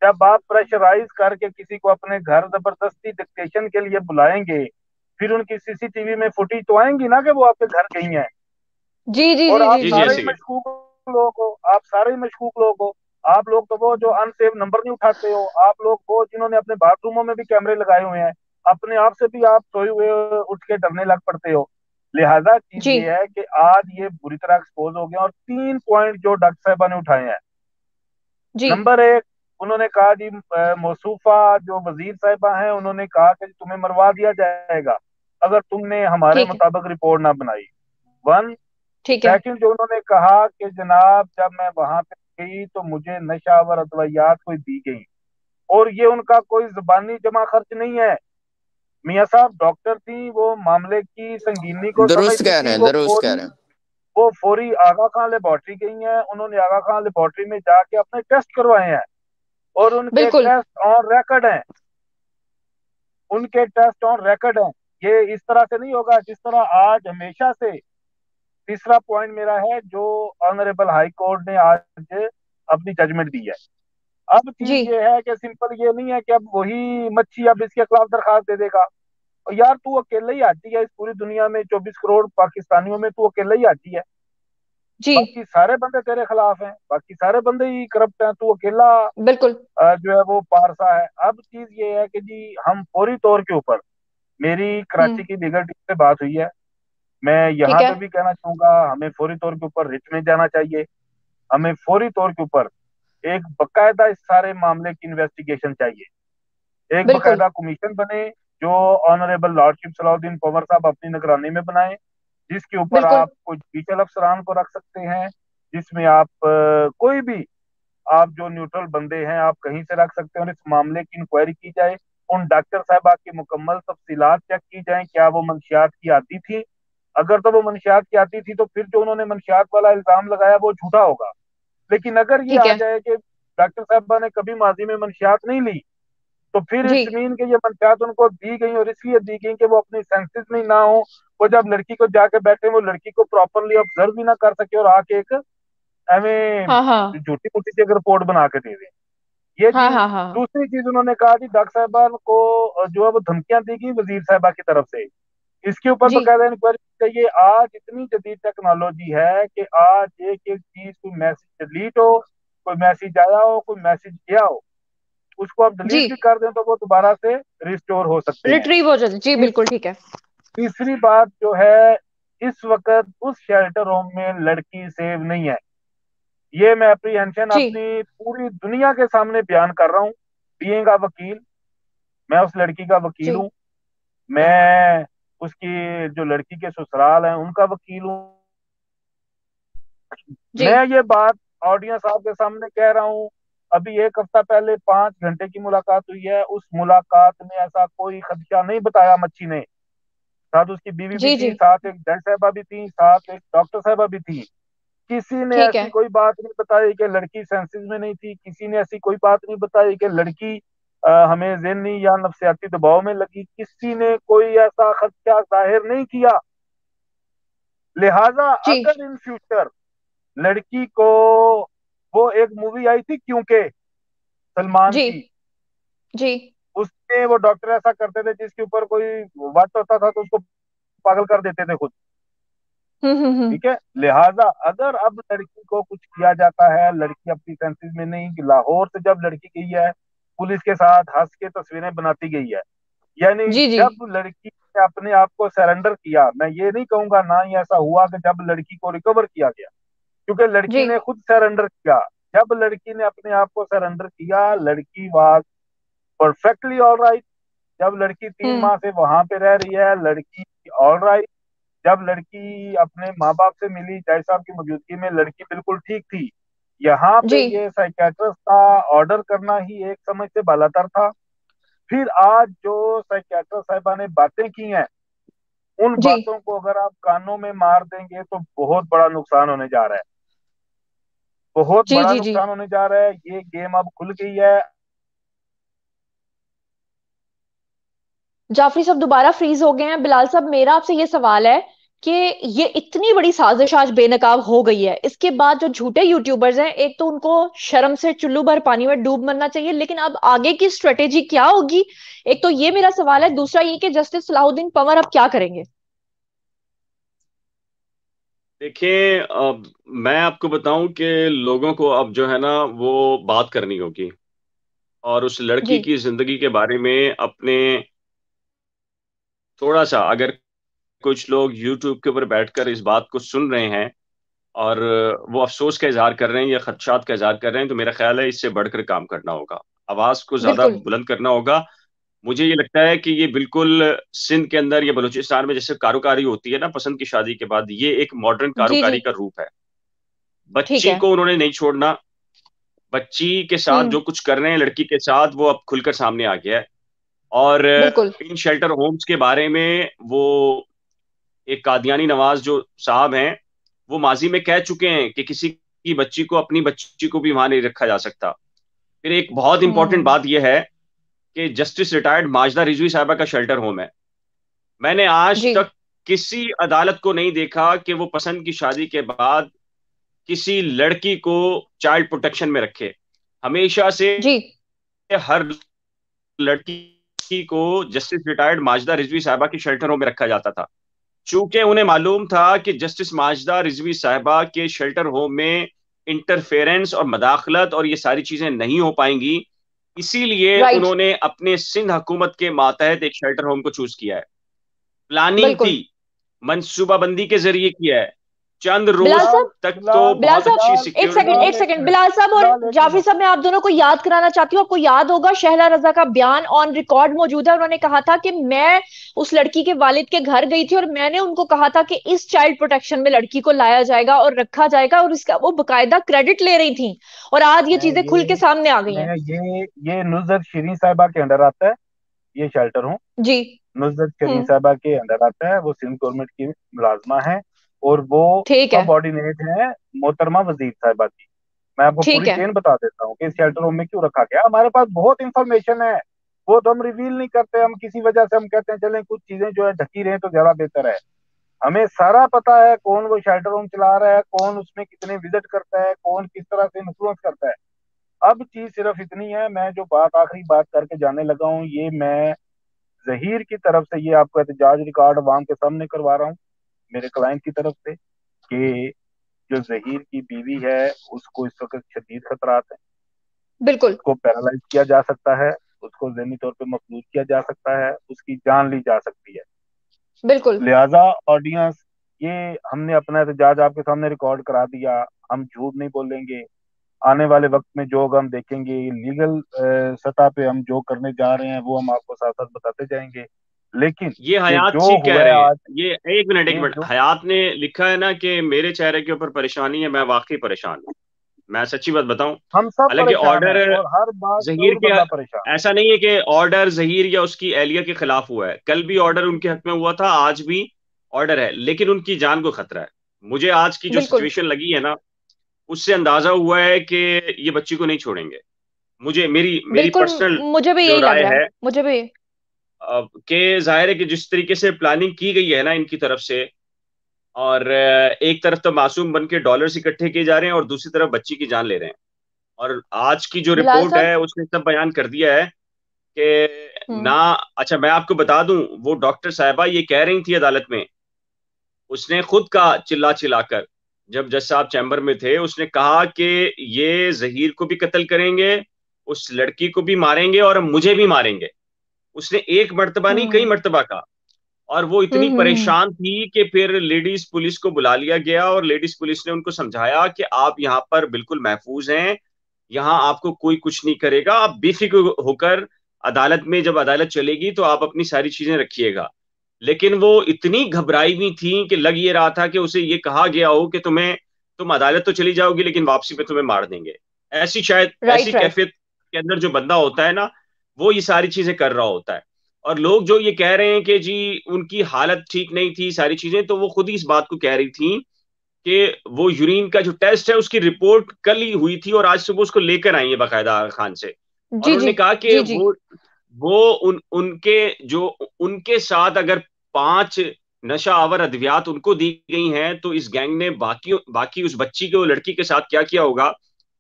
जब आप प्रेशराइज करके किसी को अपने घर ज़बरदस्ती डिक्टेशन के लिए बुलाएँगे फिर उनकी सीसीटीवी में फुटेज तो आएँगी ना कि वो आपके घर गई है? जी जी और जी आप जी जी जी जी। सारे मशकूक लोग हो आप सारे मशकूक लोग हो आप लोग तो वो जो अनसेव नंबर नहीं उठाते हो आप लोग वो जिन्होंने अपने बाथरूमों में भी कैमरे लगाए हुए हैं अपने आप से भी आप सोए हुए उठ के डरने लग पड़ते हो। लिहाजा चीज़ ये है कि आज ये बुरी तरह एक्सपोज हो गया और तीन पॉइंट जो डॉक्टर साहबा ने उठाए हैं। नंबर एक उन्होंने कहा जी मौसूफा जो वज़ीर साहिबा हैं उन्होंने कहा कि तुम्हें मरवा दिया जाएगा अगर तुमने हमारे मुताबिक रिपोर्ट ना बनाई। वन ठीक है। सेकंड जो उन्होंने कहा कि जनाब जब मैं वहाँ पे गई तो मुझे नशावर अदवायात कोई दी गई। और ये उनका कोई जुबानी जमा खर्च नहीं है। मियाँ साहब डॉक्टर थी वो मामले की संगीनी को दुरुस्त कह रहे हैं दुरुस्त कह रहे हैं। वो फौरी आगा खान लेबोरेटरी गई हैं उन्होंने आगा खान लेबोरेटरी में जाके अपने टेस्ट करवाए हैं। और उनके टेस्ट ऑन रिकॉर्ड हैं। उनके टेस्ट ऑन रिकॉर्ड हैं। ये इस तरह से नहीं होगा जिस तरह आज हमेशा से तीसरा पॉइंट मेरा है जो ऑनरेबल हाई कोर्ट ने आज अपनी जजमेंट दी है। अब चीज़ ये है कि सिंपल ये नहीं है कि अब वही मच्छी अब इसके खिलाफ दरखास्त दे देगा। और यार तू अकेला ही आती है इस पूरी दुनिया में चौबीस करोड़ पाकिस्तानियों में तू अकेला ही आती है। जी। बाकी सारे बंदे तेरे खिलाफ हैं बाकी सारे बंदे ही करप्ट हैं तू अकेला बिल्कुल। जो है वो पारसा है। अब चीज़ ये है कि जी हम फौरी तौर के ऊपर मेरी कराची हम्म। की लीगल टीम से बात हुई है। मैं यहाँ है। पे भी कहना चाहूँगा हमें फौरी तौर के ऊपर रिट में जाना चाहिए। हमें फौरी तौर के ऊपर एक बकायदा इस सारे मामले की इन्वेस्टिगेशन चाहिए। एक बकायदा कमीशन बने जो ऑनरेबल लॉर्डशिप सलाउद्दीन पवर साहब अपनी निगरानी में बनाए जिसके ऊपर आप कुछ जुडिशल अफसरान को रख सकते हैं जिसमें आप कोई भी आप जो न्यूट्रल बंदे हैं आप कहीं से रख सकते हैं और इस मामले की इंक्वायरी की जाए उन डॉक्टर साहब की मुकम्मल तफसीलात चेक की जाए क्या वो मंशियात की आती थी अगर तो वो मंशियात की आती थी तो फिर जो उन्होंने मंशियात वाला इल्ज़ाम लगाया वो झूठा होगा। लेकिन अगर ये आ जाए कि डॉक्टर साहबा ने कभी माजी में मंशियात नहीं ली तो फिर इस ज़मीन के ये मंशियात उनको दी गई और इसलिए दी गई कि वो अपनी सेंसेस में ना हो वो जब लड़की को जाके बैठे वो लड़की को प्रॉपरली ऑब्ज़र्व भी ना कर सके और आके एक एवं हाँ हाँ। झूठी मूठी से एक रिपोर्ट बना के दे दे। ये हाँ हाँ हाँ। दूसरी चीज़ उन्होंने कहा कि डॉक्टर साहबान को जो है वो धमकियाँ दी गई वज़ीर साहबा की तरफ़ से। इसके ऊपर बकायदा इंक्वायरी चाहिए आज इतनी जदीद टेक्नोलॉजी है कि आज एक एक चीज़ कोई मैसेज डिलीट हो कोई मैसेज आया हो कोई मैसेज गया हो उसको आप डिलीट भी कर दें तो वो दोबारा से रिस्टोर हो सकते हैं। रिट्रीव हो जाता जी बिल्कुल ठीक है। तीसरी बात जो है इस वक्त उस शेल्टर होम में लड़की सेव नहीं है। ये मैं अप्रीहेंशन अपनी पूरी दुनिया के सामने बयान कर रहा हूँ। बीइंग का वकील मैं उस लड़की का वकील हूँ। मैं उसकी जो लड़की के ससुराल हैं उनका वकील हूँ। मैं ये बात ऑडियंस आपके सामने कह रहा हूँ। अभी एक हफ़्ता पहले पाँच घंटे की मुलाकात हुई है। उस मुलाकात में ऐसा कोई खदशा नहीं बताया मच्छी ने। साथ उसकी बीवी भी थी साथ एक जज साहबा भी थी साथ एक डॉक्टर साहबा भी थी। किसी ने ऐसी कोई बात नहीं बताई कि लड़की सेंसिस में नहीं थी। किसी ने ऐसी कोई बात नहीं बताई कि लड़की हमें जहनी या नफसियाती दबाव में लगी। किसी ने कोई ऐसा खदशा ज़ाहिर नहीं किया? लिहाजा अगर इन फ्यूचर लड़की को वो एक मूवी आई थी क्योंकि सलमान जी। जी। उसमें वो डॉक्टर ऐसा करते थे जिसके ऊपर कोई वट होता था तो उसको पागल कर देते थे खुद। हम्म, हम्म, हम्म। ठीक है? लिहाजा अगर अब लड़की को कुछ किया जाता है लड़की अपनी सेंसिस में नहीं लाहौर से जब लड़की गई है पुलिस के साथ हंस के तस्वीरें बनाती गई है। यानी जी, जी. जब लड़की ने अपने आप को सरेंडर किया मैं ये नहीं कहूँगा ना ही ऐसा हुआ कि जब लड़की को रिकवर किया गया क्योंकि लड़की ने खुद सरेंडर किया। जब लड़की ने अपने आप को सरेंडर किया लड़की वाज परफेक्टली ऑल राइट जब लड़की तीन हम्म। माह से वहाँ पे रह रही है लड़की ऑल राइट जब लड़की अपने माँ बाप से मिली जय साहब की मौजूदगी में लड़की बिल्कुल ठीक थी यहाँ पे ये साइकेट्रिस्ट का ऑर्डर करना ही एक समझ से बालातर था। फिर आज जो साइकेट्रिस्ट साहिबा ने बातें की हैं उन बातों को अगर आप कानों में मार देंगे तो बहुत बड़ा नुकसान होने जा रहा है। बहुत जी, बड़ा जी, नुकसान होने जा रहा है। ये गेम अब खुल गई है। जाफरी साहब दोबारा फ्रीज हो गए हैं। बिलाल साहब मेरा आपसे ये सवाल है कि ये इतनी बड़ी साजिश आज बेनकाब हो गई है। इसके बाद जो झूठे यूट्यूबर्स हैं एक तो उनको शर्म से चुल्लू भर पानी में डूब मरना चाहिए लेकिन अब आगे की स्ट्रेटेजी क्या होगी? एक तो ये मेरा सवाल है दूसरा ये कि जस्टिस सलाहुद्दीन पंवर अब क्या करेंगे? देखिए अब मैं आपको बताऊँ कि लोगों को अब जो है ना वो बात करनी होगी। और उस लड़की की ज़िंदगी के बारे में अपने थोड़ा सा अगर कुछ लोग यूट्यूब के ऊपर बैठकर इस बात को सुन रहे हैं और वो अफसोस का इजहार कर रहे हैं या खदशात का इजहार कर रहे हैं तो मेरा ख्याल है इससे बढ़कर काम करना होगा। आवाज़ को ज़्यादा बुलंद करना होगा। मुझे ये लगता है कि ये बिल्कुल सिंध के अंदर या बलूचिस्तान में जैसे कारोकारी होती है ना पसंद की शादी के बाद ये एक मॉडर्न कारोकारी का रूप है। बच्ची को उन्होंने नहीं छोड़ना। बच्ची के साथ हम्म। जो कुछ कर रहे हैं लड़की के साथ वो अब खुलकर सामने आ गया है। और इन शेल्टर होम्स के बारे में वो एक कादियानी नवाज़ जो साहब हैं वो माजी में कह चुके हैं कि किसी की बच्ची को अपनी बच्ची को भी वहाँ नहीं रखा जा सकता। फिर एक बहुत इंपॉर्टेंट हम्म। बात यह है कि जस्टिस रिटायर्ड माजदा रिजवी साहबा का शेल्टर होम है। मैंने आज तक किसी अदालत को नहीं देखा कि वो पसंद की शादी के बाद किसी लड़की को चाइल्ड प्रोटेक्शन में रखे। हमेशा से जी। हर लड़की को जस्टिस रिटायर्ड माजदा रिजवी साहबा के शेल्टर होम में रखा जाता था। चूँकि उन्हें मालूम था कि जस्टिस माजदा रिजवी साहबा के शेल्टर होम में इंटरफेरेंस और मदाखलत और ये सारी चीज़ें नहीं हो पाएँगी इसीलिए right. उन्होंने अपने सिंध हुकूमत के मातहत एक शेल्टर होम को चूज़ किया है। प्लानिंग की मनसूबाबंदी के ज़रिए किया है। चंद रोज तक तो बहुत अच्छी एक सेकंड एक सेकंड बिलाल साहब और जाफरी साहब मैं आप दोनों को याद कराना चाहती हूँ। आपको याद होगा शहला रजा का बयान ऑन रिकॉर्ड मौजूद है। उन्होंने कहा था कि मैं उस लड़की के वालिद के घर गई थी और मैंने उनको कहा था कि इस चाइल्ड प्रोटेक्शन में लड़की को लाया जाएगा और रखा जाएगा और इसका वो बकायदा क्रेडिट ले रही थी। और आज ये चीज़ें खुल के सामने आ गई है। ये ये नुजर शरीन साहबा के अंडर आता है। ये शेल्टर हूँ। जी। नुजरत शरीन हम्म। साहबा के अंडर आता है। वो सिंध गवर्नमेंट की मुलाजमा है। और वो सबॉर्डिनेट है। मोहतरमा वज़ीर साहबा की। मैं आपको पूरी चेन बता देता हूँ कि शेल्टर होम में क्यों रखा गया। हमारे पास बहुत इंफॉर्मेशन है। वो तो हम रिवील नहीं करते। हम किसी वजह से हम कहते हैं चले कुछ चीज़ें जो है ढकी रहे तो ज़्यादा बेहतर है। हमें सारा पता है कौन वो शेल्टर होम चला रहा है कौन उसमें कितने विज़िट करता है कौन किस तरह से इन्फ्लुएंस करता है। अब चीज़ सिर्फ़ इतनी है। मैं जो बात आखिरी बात करके जाने लगा हूँ ये मैं जहीर की तरफ़ से ये आपको एहतजाज रिकॉर्ड अवाम के सामने करवा रहा हूँ। मेरे क्लाइंट की तरफ़ से कि जो जहीर की बीवी है उसको इस वक्त शदीद खतरात है। बिल्कुल। उसको पैरालाइज किया जा सकता है उसको जहनी तौर पे मफलूज किया जा सकता है उसकी जान ली जा सकती है। बिल्कुल। लिहाजा ऑडियंस ये हमने अपना एहतजाज आपके सामने रिकॉर्ड करा दिया हम झूठ नहीं बोलेंगे। आने वाले वक्त में जो हम देखेंगे लीगल सतह पे हम जो करने जा रहे हैं वो हम आपको साथ साथ बताते जाएँगे। लेकिन ये हयात जी कह रहे हैं ये एक मिनट एक मिनट। हयात ने लिखा है ना कि मेरे चेहरे के ऊपर परेशानी है मैं वाकई परेशान हूँ। मैं सच्ची बात बताऊँ हम सब हालाँकि ऑर्डर हर बात जहीर के ऐसा नहीं है कि ऑर्डर जहीर या उसकी एहलिया के खिलाफ हुआ है। कल भी ऑर्डर उनके हक में हुआ था आज भी ऑर्डर है लेकिन उनकी जान को खतरा है। मुझे आज की जो सिचुएशन लगी है ना उससे अंदाज़ा हुआ है कि ये बच्ची को नहीं छोड़ेंगे। मुझे मेरी मेरी पर्सनल मुझे भी यही लग रहा है मुझे भी। कि ज़ाहिर है कि जिस तरीके से प्लानिंग की गई है ना इनकी तरफ़ से और एक तरफ़ तो मासूम बन के डॉलर इकट्ठे किए जा रहे हैं और दूसरी तरफ़ बच्ची की जान ले रहे हैं। और आज की जो रिपोर्ट है उसने सब बयान कर दिया है कि हम्म। ना अच्छा मैं आपको बता दूँ वो डॉक्टर साहबा ये कह रही थी अदालत में उसने खुद का चिल्ला चिल्लाकर जब जज साहब चैम्बर में थे उसने कहा कि ये जहीर को भी कत्ल करेंगे उस लड़की को भी मारेंगे और मुझे भी मारेंगे। उसने एक मरतबा नहीं कई मरतबा मर्तबा कहा और वो हम्म इतनी हम्म हम्म, परेशान थी कि फिर लेडीज़ पुलिस को बुला लिया गया और लेडीज़ पुलिस ने उनको समझाया कि आप यहाँ पर बिल्कुल महफूज हैं यहाँ आपको कोई कुछ नहीं करेगा आप बेफिक्र होकर अदालत में जब अदालत चलेगी तो आप अपनी सारी चीज़ें रखिएगा। लेकिन वो इतनी घबराई हुई थी कि लग ये रहा था कि उसे ये कहा गया हो कि तुम्हें तुम अदालत तो चली जाओगी लेकिन वापसी पे तुम्हें मार देंगे। ऐसी शायद ऐसी कैफियत के अंदर जो बंदा होता है ना वो ये सारी चीज़ें कर रहा होता है। और लोग जो ये कह रहे हैं कि जी उनकी हालत ठीक नहीं थी सारी चीज़ें तो वो खुद ही इस बात को कह रही थी कि वो यूरिन का जो टेस्ट है उसकी रिपोर्ट कल ही हुई थी और आज सुबह उसको लेकर आई है बाकायदा आगा खान से। और जी उन्होंने जी। कहा कि वो वो उन उनके जो उनके साथ अगर पाँच नशा आवर अद्वियात उनको दी गई हैं तो इस गैंग ने बाकी बाकी उस बच्ची के वो लड़की के साथ क्या किया होगा?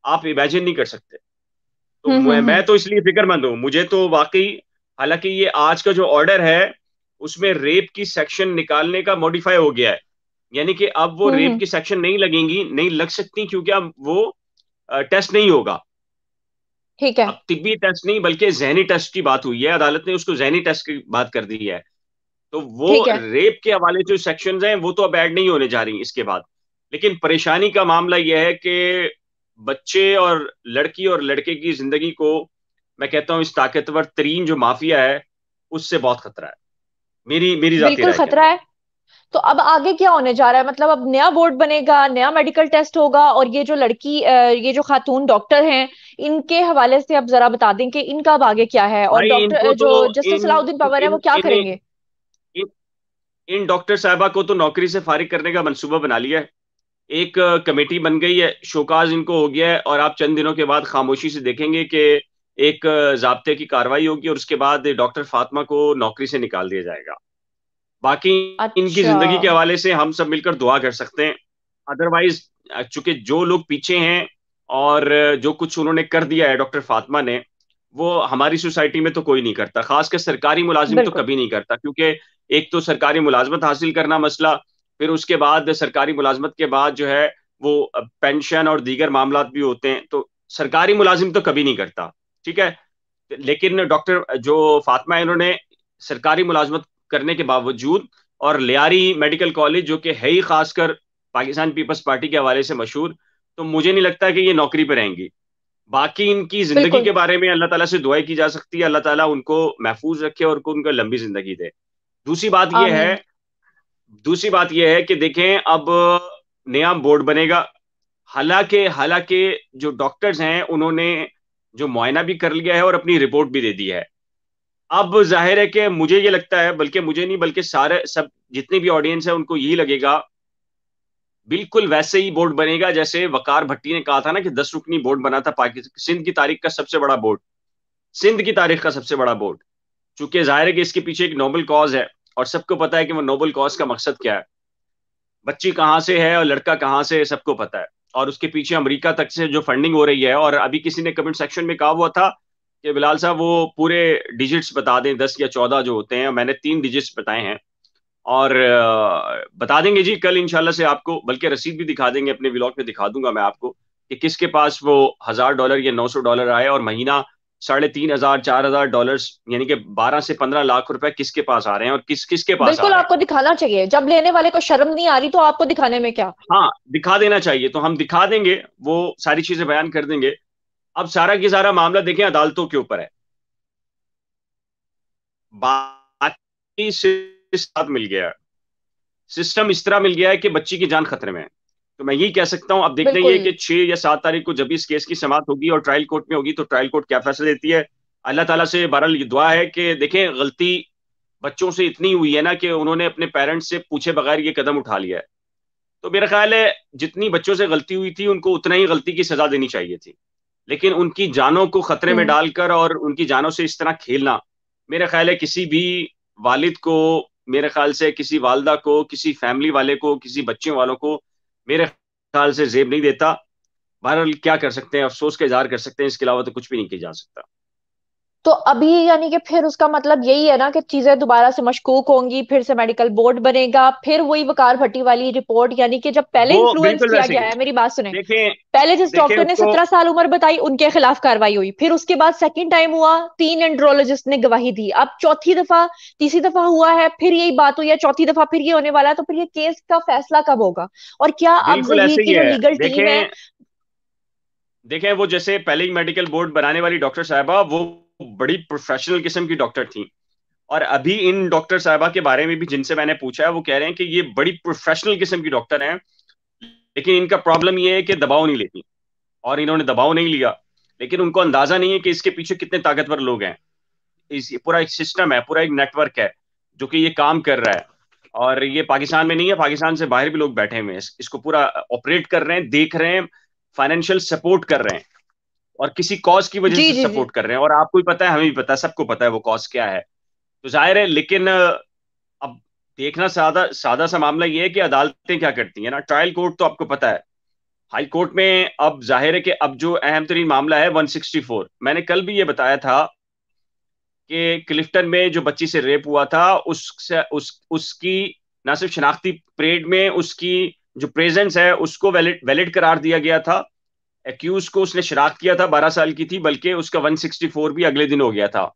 आप इमेजिन नहीं कर सकते। तो हम्म मैं हम्म मैं हम्म। तो इसलिए फिक्रमंद हूँ। मुझे तो वाकई हालाँकि ये आज का जो ऑर्डर है उसमें रेप की सेक्शन निकालने का मॉडिफाई हो गया है। यानी कि अब वो रेप की सेक्शन नहीं लगेंगी नहीं लग सकती क्योंकि अब वो टेस्ट नहीं होगा। ठीक है। तिब्बी टेस्ट नहीं बल्कि जहनी टेस्ट की बात हुई है। अदालत ने उसको जहनी टेस्ट की बात कर दी है। तो वो रेप के हवाले जो सेक्शन हैं वो तो अब ऐड नहीं होने जा रही इसके बाद। लेकिन परेशानी का मामला यह है कि बच्चे और लड़की और लड़के की ज़िंदगी को मैं कहता हूँ इस ताकतवर तरीन जो माफिया है उससे बहुत खतरा है। मेरी मेरी बिल्कुल खतरा है। तो अब आगे क्या होने जा रहा है? मतलब अब नया बोर्ड बनेगा नया मेडिकल टेस्ट होगा और ये जो लड़की ये जो खातून डॉक्टर हैं इनके हवाले से अब जरा बता दें कि इनका अब आगे क्या है और डॉक्टर जो तो जस्टिस इन सलाउद्दीन पवर है वो क्या करेंगे? इन, इन डॉक्टर साहबा को तो नौकरी से फारिग करने का मंसूबा बना लिया है। एक कमेटी बन गई है शोकाज इनको हो गया है और आप चंद दिनों के बाद खामोशी से देखेंगे कि एक जाब्ते की कार्रवाई होगी और उसके बाद डॉक्टर फातिमा को नौकरी से निकाल दिया जाएगा। बाकी अच्छा। इनकी ज़िंदगी के हवाले से हम सब मिलकर दुआ कर सकते हैं। अदरवाइज़ चूँकि जो लोग पीछे हैं और जो कुछ उन्होंने कर दिया है डॉक्टर फातिमा ने वो हमारी सोसाइटी में तो कोई नहीं करता। खासकर सरकारी मुलाजिम तो कभी नहीं करता क्योंकि एक तो सरकारी मुलाजमत हासिल करना मसला फिर उसके बाद सरकारी मुलाजमत के बाद जो है वो पेंशन और दीगर मामला भी होते हैं तो सरकारी मुलाजिम तो कभी नहीं करता ठीक है? लेकिन डॉक्टर जो फातिमा है इन्होंने सरकारी मुलाजमत करने के बावजूद और लियारी मेडिकल कॉलेज जो कि है ही खासकर पाकिस्तान पीपल्स पार्टी के हवाले से मशहूर तो मुझे नहीं लगता कि ये नौकरी पर रहेंगी। बाकी इनकी ज़िंदगी के बारे में अल्लाह ताला से दुआई की जा सकती है अल्लाह ताला उनको महफूज रखे और उनको लंबी ज़िंदगी दे। दूसरी बात यह है दूसरी बात यह है कि देखें, अब नया बोर्ड बनेगा। हालाँकि हालाँकि जो डॉक्टर्स हैं, उन्होंने जो मुआयना भी कर लिया है और अपनी रिपोर्ट भी दे दी है। अब ज़ाहिर है कि मुझे ये लगता है, बल्कि मुझे नहीं, बल्कि सारे, सब जितने भी ऑडियंस है, उनको यही लगेगा, बिल्कुल वैसे ही बोर्ड बनेगा, जैसे वकार भट्टी ने कहा था ना कि दस रुकनी बोर्ड बना था पाकिस्तान, सिंध की तारीख का सबसे बड़ा बोर्ड। सिंध की तारीख का सबसे बड़ा बोर्ड। चूँकि ज़ाहिर है कि इसके पीछे एक नोबल कॉज है। और सबको पता है कि वो नोबल कॉज का मकसद क्या है। बच्ची कहाँ से है और लड़का कहाँ से है, सबको पता है। और उसके पीछे अमेरिका तक से जो फंडिंग हो रही है, और अभी किसी ने कमेंट सेक्शन में कहा हुआ था कि बिलाल साहब, वो पूरे डिजिट्स बता दें, दस या चौदह जो होते हैं, मैंने तीन डिजिट्स बताए हैं। और बता देंगे जी, कल इंशाल्लाह से आपको, बल्कि रसीद भी दिखा देंगे, अपने व्लॉग में दिखा दूँगा मैं आपको, कि किसके पास वो हज़ार डॉलर या नौ सौ डॉलर आए और महीना साढ़े तीन हज़ार चार हज़ार डॉलर यानी कि बारह से पंद्रह लाख रुपए किसके पास आ रहे हैं और किस किसके पास आ बिल्कुल आपको दिखाना चाहिए। जब लेने वाले को शर्म नहीं आ रही तो आपको दिखाने में क्या? हाँ दिखा देना चाहिए। तो हम दिखा देंगे वो सारी चीज़ें बयान कर देंगे। अब सारा की सारा मामला देखें अदालतों के ऊपर है। बाकी से साथ मिल गया। सिस्टम इस तरह मिल गया है कि बच्ची की जान खतरे में है। तो मैं यही कह सकता हूँ अब देखना ये कि छह या सात तारीख को जब भी इस केस की समाप्त होगी और ट्रायल कोर्ट में होगी तो ट्रायल कोर्ट क्या फैसला देती है? अल्लाह ताला से बहरहाल ये दुआ है कि देखें गलती बच्चों से इतनी हुई है ना कि उन्होंने अपने पेरेंट्स से पूछे बगैर ये कदम उठा लिया है। तो मेरा ख्याल है जितनी बच्चों से गलती हुई थी उनको उतना ही गलती की सजा देनी चाहिए थी। लेकिन उनकी जानों को खतरे में हम्म। डालकर और उनकी जानों से इस तरह खेलना मेरा ख्याल है किसी भी वालिद को मेरे ख्याल से किसी वालदा को किसी फैमिली वाले को किसी बच्चों वालों को मेरे ख्याल से जेब नहीं देता। बहरहाल, क्या कर सकते हैं? अफसोस का इजहार कर सकते हैं, इसके अलावा तो कुछ भी नहीं किया जा सकता। तो अभी यानी कि फिर उसका मतलब यही है ना कि चीज़ें दोबारा से मशकूक होंगी फिर से मेडिकल बोर्ड बनेगा फिर वही वकार भट्टी वाली रिपोर्ट यानी कि जब पहले इन्फ्लुएंस किया गया है मेरी बात सुने। पहले जिस डॉक्टर ने सत्रह साल उम्र बताई उनके खिलाफ कार्रवाई हुई। फिर उसके बाद सेकंड टाइम हुआ तीन एंड्रोलॉजिस्ट ने गवाही दी। अब चौथी दफ़ा तीसरी दफ़ा हुआ है फिर यही बात हुई है चौथी दफ़ा फिर ये होने वाला है तो फिर ये केस का फैसला कब होगा? और क्या अब की जो लीगल टीम है देखें वो जैसे पहले ही मेडिकल बोर्ड बनाने वाली डॉक्टर साहबा वो बड़ी प्रोफेशनल किस्म की डॉक्टर थी। और अभी इन डॉक्टर साहबा के बारे में भी जिनसे मैंने पूछा है, वो कह रहे हैं कि ये बड़ी प्रोफेशनल किस्म की डॉक्टर हैं, लेकिन इनका प्रॉब्लम ये है कि दबाव नहीं लेती। और इन्होंने दबाव नहीं लिया, लेकिन उनको अंदाज़ा नहीं है कि इसके पीछे कितने ताकतवर लोग हैं। इस पूरा एक सिस्टम है, पूरा एक नेटवर्क है, जो कि ये काम कर रहा है। और ये पाकिस्तान में नहीं है, पाकिस्तान से बाहर भी लोग बैठे हुए हैं। इसको पूरा ऑपरेट कर रहे हैं, देख रहे हैं फाइनेंशियल सपोर्ट कर रहे हैं। और किसी कॉज की वजह से सपोर्ट कर रहे हैं। और आपको भी पता है हमें भी पता है सबको पता है वो कॉज क्या है। तो ज़ाहिर है लेकिन अब देखना सादा सादा सा मामला ये है कि अदालतें क्या करती हैं ना। ट्रायल कोर्ट तो आपको पता है। हाई कोर्ट में अब ज़ाहिर है कि अब जो अहम तरीन मामला है 164 मैंने कल भी ये बताया था कि क्लिफ्टन में जो बच्ची से रेप हुआ था उससे उस उसकी ना सिर्फ़ शनाख्ती परेड में उसकी जो प्रेजेंस है उसको वैलिड वैलिड करार दिया गया था। एक्यूज को उसने शराक किया था बारह साल की थी बल्कि उसका 164 भी अगले दिन हो गया था।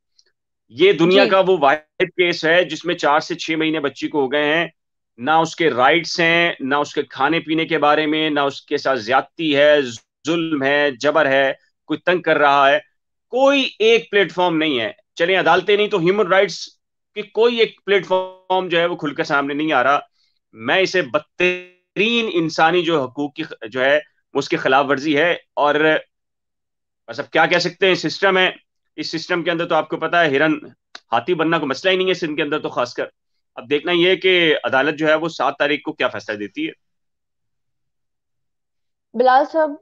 ये दुनिया का वो वाहिद केस है जिसमें चार से छह महीने बच्ची को हो गए हैं। ना उसके राइट्स हैं ना उसके खाने पीने के बारे में ना उसके साथ ज्यादती है जुल्म है जबर है कोई तंग कर रहा है। कोई एक प्लेटफॉर्म नहीं है। चले अदालतें नहीं तो ह्यूमन राइट्स की कोई एक प्लेटफॉर्म जो है वो खुलकर सामने नहीं आ रहा। मैं इसे बदतरीन इंसानी जो हकूक की जो है उसकी खिलाफ वर्जी है और, बस अब क्या कह सकते हैं सिस्टम है इस सिस्टम के अंदर तो आपको पता है, हिरन हाथी बनना को मसला ही नहीं है सिंध के अंदर तो खासकर। अब देखना यह है कि अदालत जो है वो सात तारीख को क्या फैसला देती है। बिलाल साहब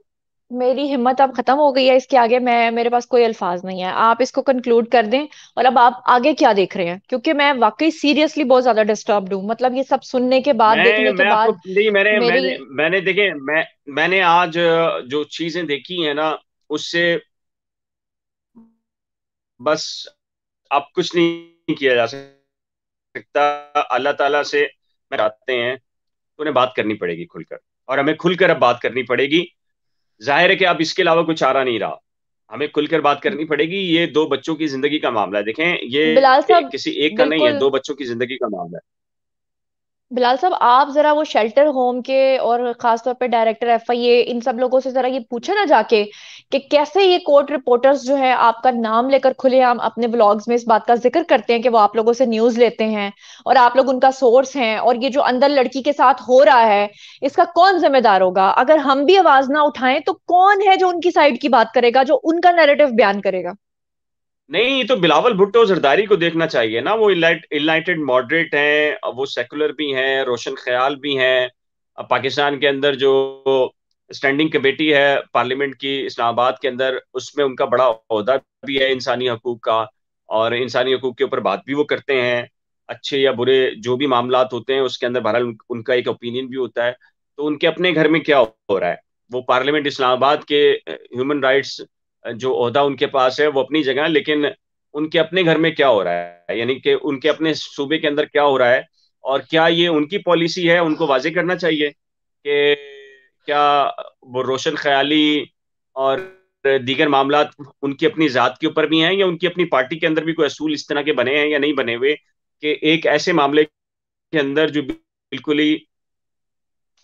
मेरी हिम्मत अब खत्म हो गई है इसके आगे मैं मेरे पास कोई अल्फाज नहीं है। आप इसको कंक्लूड कर दें और अब आप आगे क्या देख रहे हैं? क्योंकि मैं वाकई सीरियसली बहुत ज़्यादा डिस्टर्ब हूँ। मतलब ये सब सुनने के बाद मैं, देखने मैं के बाद नहीं मैंने मेरी... मैंने मैंने देखे मैं मैंने आज जो चीज़ें देखी है ना उससे बस अब कुछ नहीं किया जा सकता। अल्लाह ताला से मैं चाहते हैं तो उन्हें बात करनी पड़ेगी खुलकर। और हमें खुलकर अब बात करनी पड़ेगी। ज़ाहिर है कि अब इसके अलावा कुछ चारा नहीं रहा। हमें खुलकर बात करनी पड़ेगी ये दो बच्चों की ज़िंदगी का मामला है। देखें ये किसी एक का नहीं है दो बच्चों की ज़िंदगी का मामला है। बिलाल साहब, आप जरा वो शेल्टर होम के और खासतौर पे डायरेक्टर एफ़ आई ए इन सब लोगों से जरा ये पूछे ना जाके कि कैसे ये कोर्ट रिपोर्टर्स जो है, आपका नाम लेकर खुले हम अपने ब्लॉग्स में इस बात का ज़िक्र करते हैं कि वो आप लोगों से न्यूज़ लेते हैं और आप लोग उनका सोर्स हैं और ये जो अंदर लड़की के साथ हो रहा है, इसका कौन जिम्मेदार होगा? अगर हम भी आवाज़ ना उठाएँ तो कौन है जो उनकी साइड की बात करेगा, जो उनका नैरेटिव बयान करेगा? नहीं तो बिलावल भुट्टो जरदारी को देखना चाहिए ना। वो इलाइटेड मॉडरेट हैं, वो सेकुलर भी हैं, रोशन ख्याल भी हैं। पाकिस्तान के अंदर जो स्टैंडिंग कमेटी है पार्लियामेंट की इस्लामाबाद के अंदर, उसमें उनका बड़ा अहदा भी है इंसानी हकूक का। और इंसानी हकूक के ऊपर बात भी वो करते हैं। अच्छे या बुरे जो भी मामला होते हैं, उसके अंदर बहरहाल उनका एक ओपिनियन भी होता है। तो उनके अपने घर में क्या हो रहा है? वो पार्लियामेंट इस्लामाबाद के ह्यूमन राइट्स जो अहदा उनके पास है, वो अपनी जगह है, लेकिन उनके अपने घर में क्या हो रहा है? यानी कि उनके अपने सूबे के अंदर क्या हो रहा है? और क्या ये उनकी पॉलिसी है? उनको वाजे करना चाहिए कि क्या वो रोशन ख्याली और दीगर मामला उनकी अपनी ज़ात के ऊपर भी हैं या उनकी अपनी पार्टी के अंदर भी कोई असूल इस तरह के बने हैं या नहीं बने हुए कि एक ऐसे मामले के अंदर जो बिल्कुल ही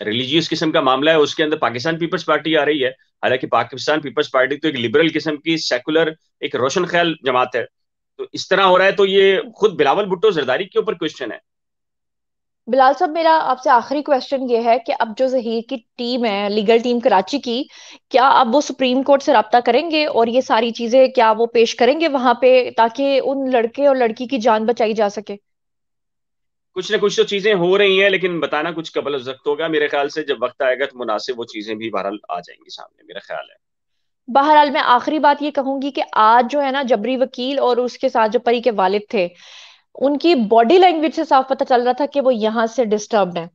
रिलीजियस किस्म का मामला है, उसके अंदर पाकिस्तान पीपल्स पार्टी आ रही है। हालाँकि पाकिस्तान पीपल्स पार्टी तो एक लिबरल किस्म की सेकुलर एक रोशन ख्याल जमात है। तो इस तरह हो रहा है तो ये खुद बिलावल भुट्टो जरदारी के ऊपर क्वेश्चन है। बिलाल साहब, मेरा आपसे आखिरी क्वेश्चन ये है कि अब जो जहीर की टीम है लीगल टीम कराची की, क्या अब वो सुप्रीम कोर्ट से रब्ता करेंगे और ये सारी चीज़ें क्या वो पेश करेंगे वहाँ पे ताकि उन लड़के और लड़की की जान बचाई जा सके? कुछ ना कुछ तो चीज़ें हो रही हैं, लेकिन बताना कुछ कबल वक्त होगा। मेरे ख्याल से जब वक्त आएगा तो मुनासिब वो चीज़ें भी बहरहाल आ जाएँगी सामने, मेरा ख्याल है। बहरहाल मैं आखिरी बात ये कहूँगी कि आज जो है ना जबरी वकील और उसके साथ जो परी के वालिद थे, उनकी बॉडी लैंग्वेज से साफ़ पता चल रहा था कि वो यहाँ से डिस्टर्ब है।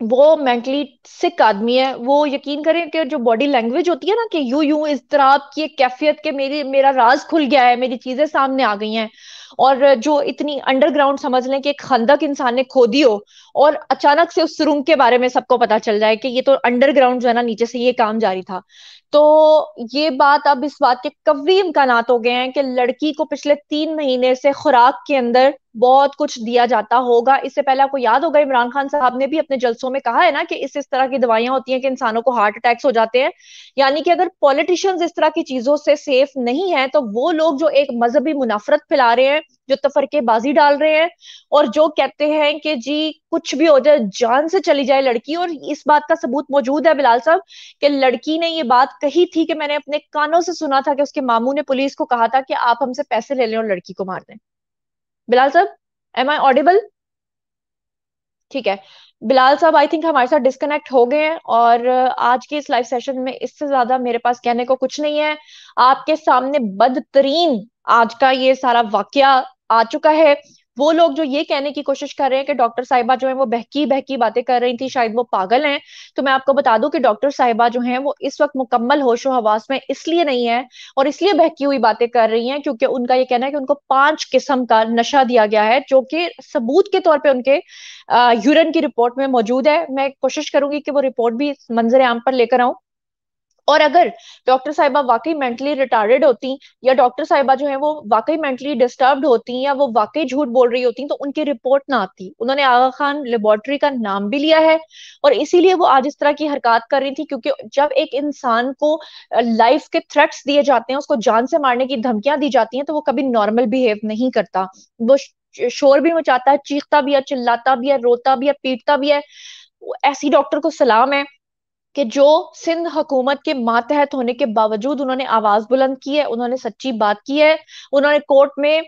वो मेंटली सिक आदमी है। वो यकीन करें कि जो बॉडी लैंग्वेज होती है ना कि यूँ यूँ इस तरह की कैफियत के मेरी, मेरा राज खुल गया है, मेरी चीज़ें सामने आ गई हैं। और जो इतनी अंडरग्राउंड समझ लें कि एक खंदक इंसान ने खोदी हो, और अचानक से उस सुरंग के बारे में सबको पता चल जाए कि ये तो अंडरग्राउंड जो है ना, नीचे से ये काम जारी था। तो ये बात अब इस बात के कवी इम्कान हो गए हैं कि लड़की को पिछले तीन महीने से खुराक के अंदर बहुत कुछ दिया जाता होगा। इससे पहले आपको याद होगा, इमरान खान साहब ने भी अपने जलसों में कहा है ना कि इस इस तरह की दवाइयाँ होती हैं कि इंसानों को हार्ट अटैक्स हो जाते हैं। यानी कि अगर पॉलिटिशियंस इस तरह की चीज़ों से सेफ़ नहीं है तो वो लोग जो एक मजहबी मुनाफरत फैला रहे हैं, जो तफरकेबाजी डाल रहे हैं, और जो कहते हैं कि जी कुछ भी हो जाए, जान से चली जाए लड़की। और इस बात का सबूत मौजूद है बिलाल साहब कि लड़की ने ये बात कही थी कि मैंने अपने कानों से सुना था कि उसके मामू ने पुलिस को कहा था कि आप हमसे पैसे ले लें और लड़की को मार दें। बिलाल साहब एम आई ऑडिबल ठीक है। बिलाल साहब आई थिंक हमारे साथ डिस्कनेक्ट हो गए हैं और आज के इस लाइव सेशन में इससे ज़्यादा मेरे पास कहने को कुछ नहीं है। आपके सामने बदतरीन आज का ये सारा वाक्य आ चुका है। वो लोग जो ये कहने की कोशिश कर रहे हैं कि डॉक्टर साहिबा जो है वो बहकी बहकी बातें कर रही थी, शायद वो पागल हैं। तो मैं आपको बता दूँ कि डॉक्टर साहिबा जो हैं वो इस वक्त मुकम्मल होशो हवास में इसलिए नहीं है और इसलिए बहकी हुई बातें कर रही हैं क्योंकि उनका ये कहना है कि उनको पाँच किस्म का नशा दिया गया है, जो कि सबूत के तौर पर उनके यूरिन की रिपोर्ट में मौजूद है। मैं कोशिश करूँगी कि वो रिपोर्ट भी मंजर आम पर लेकर आऊँ। और अगर डॉक्टर साहिबा वाकई मेंटली रिटार्डेड होती, या डॉक्टर साहिबा जो है वो वाकई मेंटली डिस्टर्ब्ड होती, या वो वाकई झूठ बोल रही होती तो उनकी रिपोर्ट ना आती। उन्होंने आगा खान लेबोरेटरी का नाम भी लिया है और इसीलिए वो आज इस तरह की हरकत कर रही थी, क्योंकि जब एक इंसान को लाइफ के थ्रेट्स दिए जाते हैं, उसको जान से मारने की धमकियाँ दी जाती हैं तो वो कभी नॉर्मल बिहेव नहीं करता। वो शोर भी मचाता है, चीखता भी है, चिल्लाता भी है, रोता भी है, पीटता भी है। ऐसी डॉक्टर को सलाम है कि जो सिंध हुकूमत के मातहत होने के बावजूद उन्होंने आवाज़ बुलंद की है, उन्होंने सच्ची बात की है, उन्होंने कोर्ट में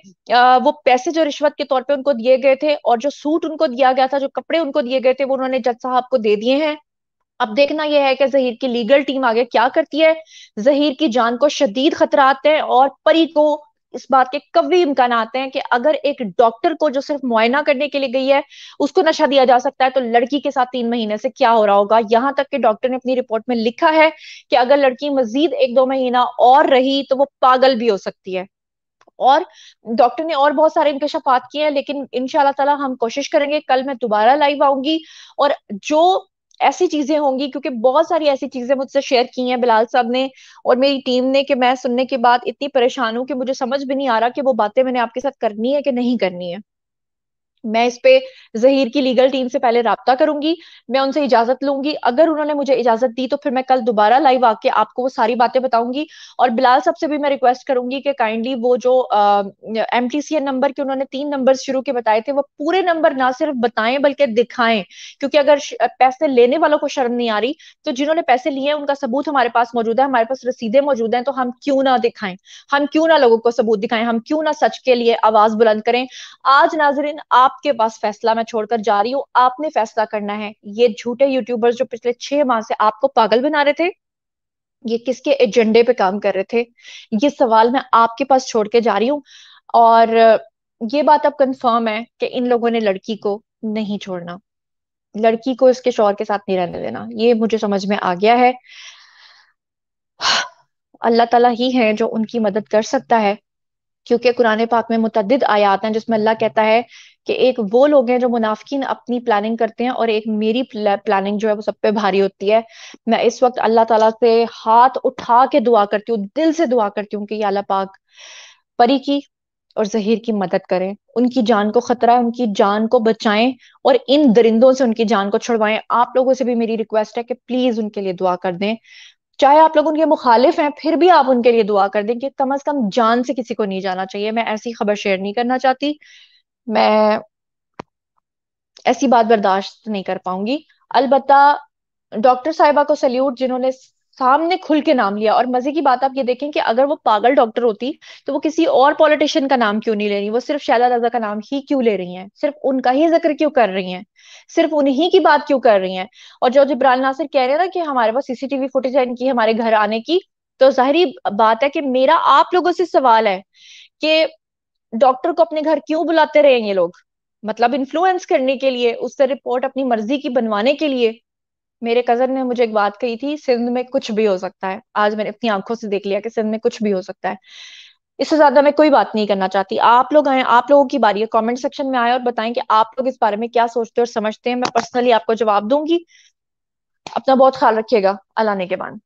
वो पैसे जो रिश्वत के तौर पे उनको दिए गए थे और जो सूट उनको दिया गया था, जो कपड़े उनको दिए गए थे, वो उन्होंने जज साहब को दे दिए हैं। अब देखना यह है कि जहीर की लीगल टीम आगे क्या करती है। जहीर की जान को शदीद खतराते हैं और परी को इस बात के कभी इम्कान आते हैं कि अगर एक डॉक्टर को जो सिर्फ़ मुआयना करने के लिए गई है, उसको नशा दिया जा सकता है तो लड़की के साथ तीन महीने से क्या हो रहा होगा? यहाँ तक कि डॉक्टर ने अपनी रिपोर्ट में लिखा है कि अगर लड़की मजीद एक दो महीना और रही तो वो पागल भी हो सकती है। और डॉक्टर ने और बहुत सारे इंकशाफात किए हैं, लेकिन इनशाला हम कोशिश करेंगे, कल मैं दोबारा लाइव आऊँगी और जो ऐसी चीज़ें होंगी, क्योंकि बहुत सारी ऐसी चीज़ें मुझसे शेयर की हैं बिलाल साहब ने और मेरी टीम ने कि मैं सुनने के बाद इतनी परेशान हूँ कि मुझे समझ भी नहीं आ रहा कि वो बातें मैंने आपके साथ करनी है कि नहीं करनी है। मैं इस पे जहीर की लीगल टीम से पहले रब्ता करूँगी, मैं उनसे इजाज़त लूँगी। अगर उन्होंने मुझे इजाज़त दी तो फिर मैं कल दोबारा लाइव आके आपको वो सारी बातें बताऊँगी। और बिलाल साहब से भी मैं रिक्वेस्ट करूँगी कि काइंडली वो जो M T C N number के उन्होंने तीन नंबर शुरू के बताए थे, वो पूरे नंबर ना सिर्फ़ बताएँ, बल्कि दिखाएँ। क्योंकि अगर पैसे लेने वालों को शर्म नहीं आ रही तो जिन्होंने पैसे लिए उनका सबूत हमारे पास मौजूद है, हमारे पास रसीदे मौजूद हैं तो हम क्यों ना दिखाएँ? हम क्यों ना लोगों को सबूत दिखाएँ? हम क्यों ना सच के लिए आवाज़ बुलंद करें? आज नाजरीन, आप आपके पास फैसला मैं छोड़कर जा रही हूँ। आपने फैसला करना है। ये झूठे यूट्यूबर्स जो पिछले छह माह से आपको पागल बना रहे थे, ये किसके एजेंडे पे काम कर रहे थे? ये सवाल मैं आपके पास छोड़ के जा रही हूँ। और ये बात अब कंफर्म है कि इन लोगों ने लड़की को नहीं छोड़ना। लड़की को इसके शौर के साथ नहीं रहने देना। ये मुझे समझ में आ गया है। अल्लाह ताला ही है जो उनकी मदद कर सकता है, क्योंकि कुरान पाक में मुतद आयात हैं जिसमें अल्लाह कहता है कि एक वो लोग हैं जो मुनाफिकीन अपनी प्लानिंग करते हैं और एक मेरी प्लानिंग जो है वो सब पे भारी होती है। मैं इस वक्त अल्लाह ताला से हाथ उठा के दुआ करती हूँ, दिल से दुआ करती हूँ कि अल्लाह पाक परी की और जहीर की मदद करें। उनकी जान को खतरा है, उनकी जान को बचाएँ और इन दरिंदों से उनकी जान को छुड़वाएँ। आप लोगों से भी मेरी रिक्वेस्ट है कि प्लीज़ उनके लिए दुआ कर दें। चाहे आप लोग उनके मुखालिफ हैं, फिर भी आप उनके लिए दुआ कर दें कि कम अज कम जान से किसी को नहीं जाना चाहिए। मैं ऐसी खबर शेयर नहीं करना चाहती। मैं ऐसी बात बर्दाश्त नहीं कर पाऊँगी। अलबत्ता डॉक्टर साहिबा को सल्यूट जिन्होंने सामने खुल के नाम लिया और मज़े की बात आप ये देखें कि अगर वो पागल डॉक्टर होती तो वो किसी और पॉलिटिशियन का नाम क्यों नहीं ले रही? वो सिर्फ़ शैला रजा का नाम ही क्यों ले रही हैं? सिर्फ़ उनका ही ज़िक्र क्यों कर रही हैं? सिर्फ़ उन्हीं की बात क्यों कर रही हैं? और जो जिब्रान नासिर कह रहे हैं ना कि हमारे पास सीसीटीवी फुटेज है, इनकी हमारे घर आने की तो ज़ाहिर बात है कि मेरा आप लोगों से सवाल है कि डॉक्टर को अपने घर क्यों बुलाते रहे ये लोग? मतलब इन्फ्लुएंस करने के लिए, उससे रिपोर्ट अपनी मर्ज़ी की बनवाने के लिए। मेरे कज़न ने मुझे एक बात कही थी, सिंध में कुछ भी हो सकता है। आज मैंने अपनी आँखों से देख लिया कि सिंध में कुछ भी हो सकता है। इससे ज़्यादा मैं कोई बात नहीं करना चाहती। आप लोग आए, आप लोगों की बारी है। कमेंट सेक्शन में आए और बताएँ कि आप लोग इस बारे में क्या सोचते हैं और समझते हैं। मैं पर्सनली आपको जवाब दूँगी। अपना बहुत ख्याल रखिएगा। अल्लाह ने के बाद।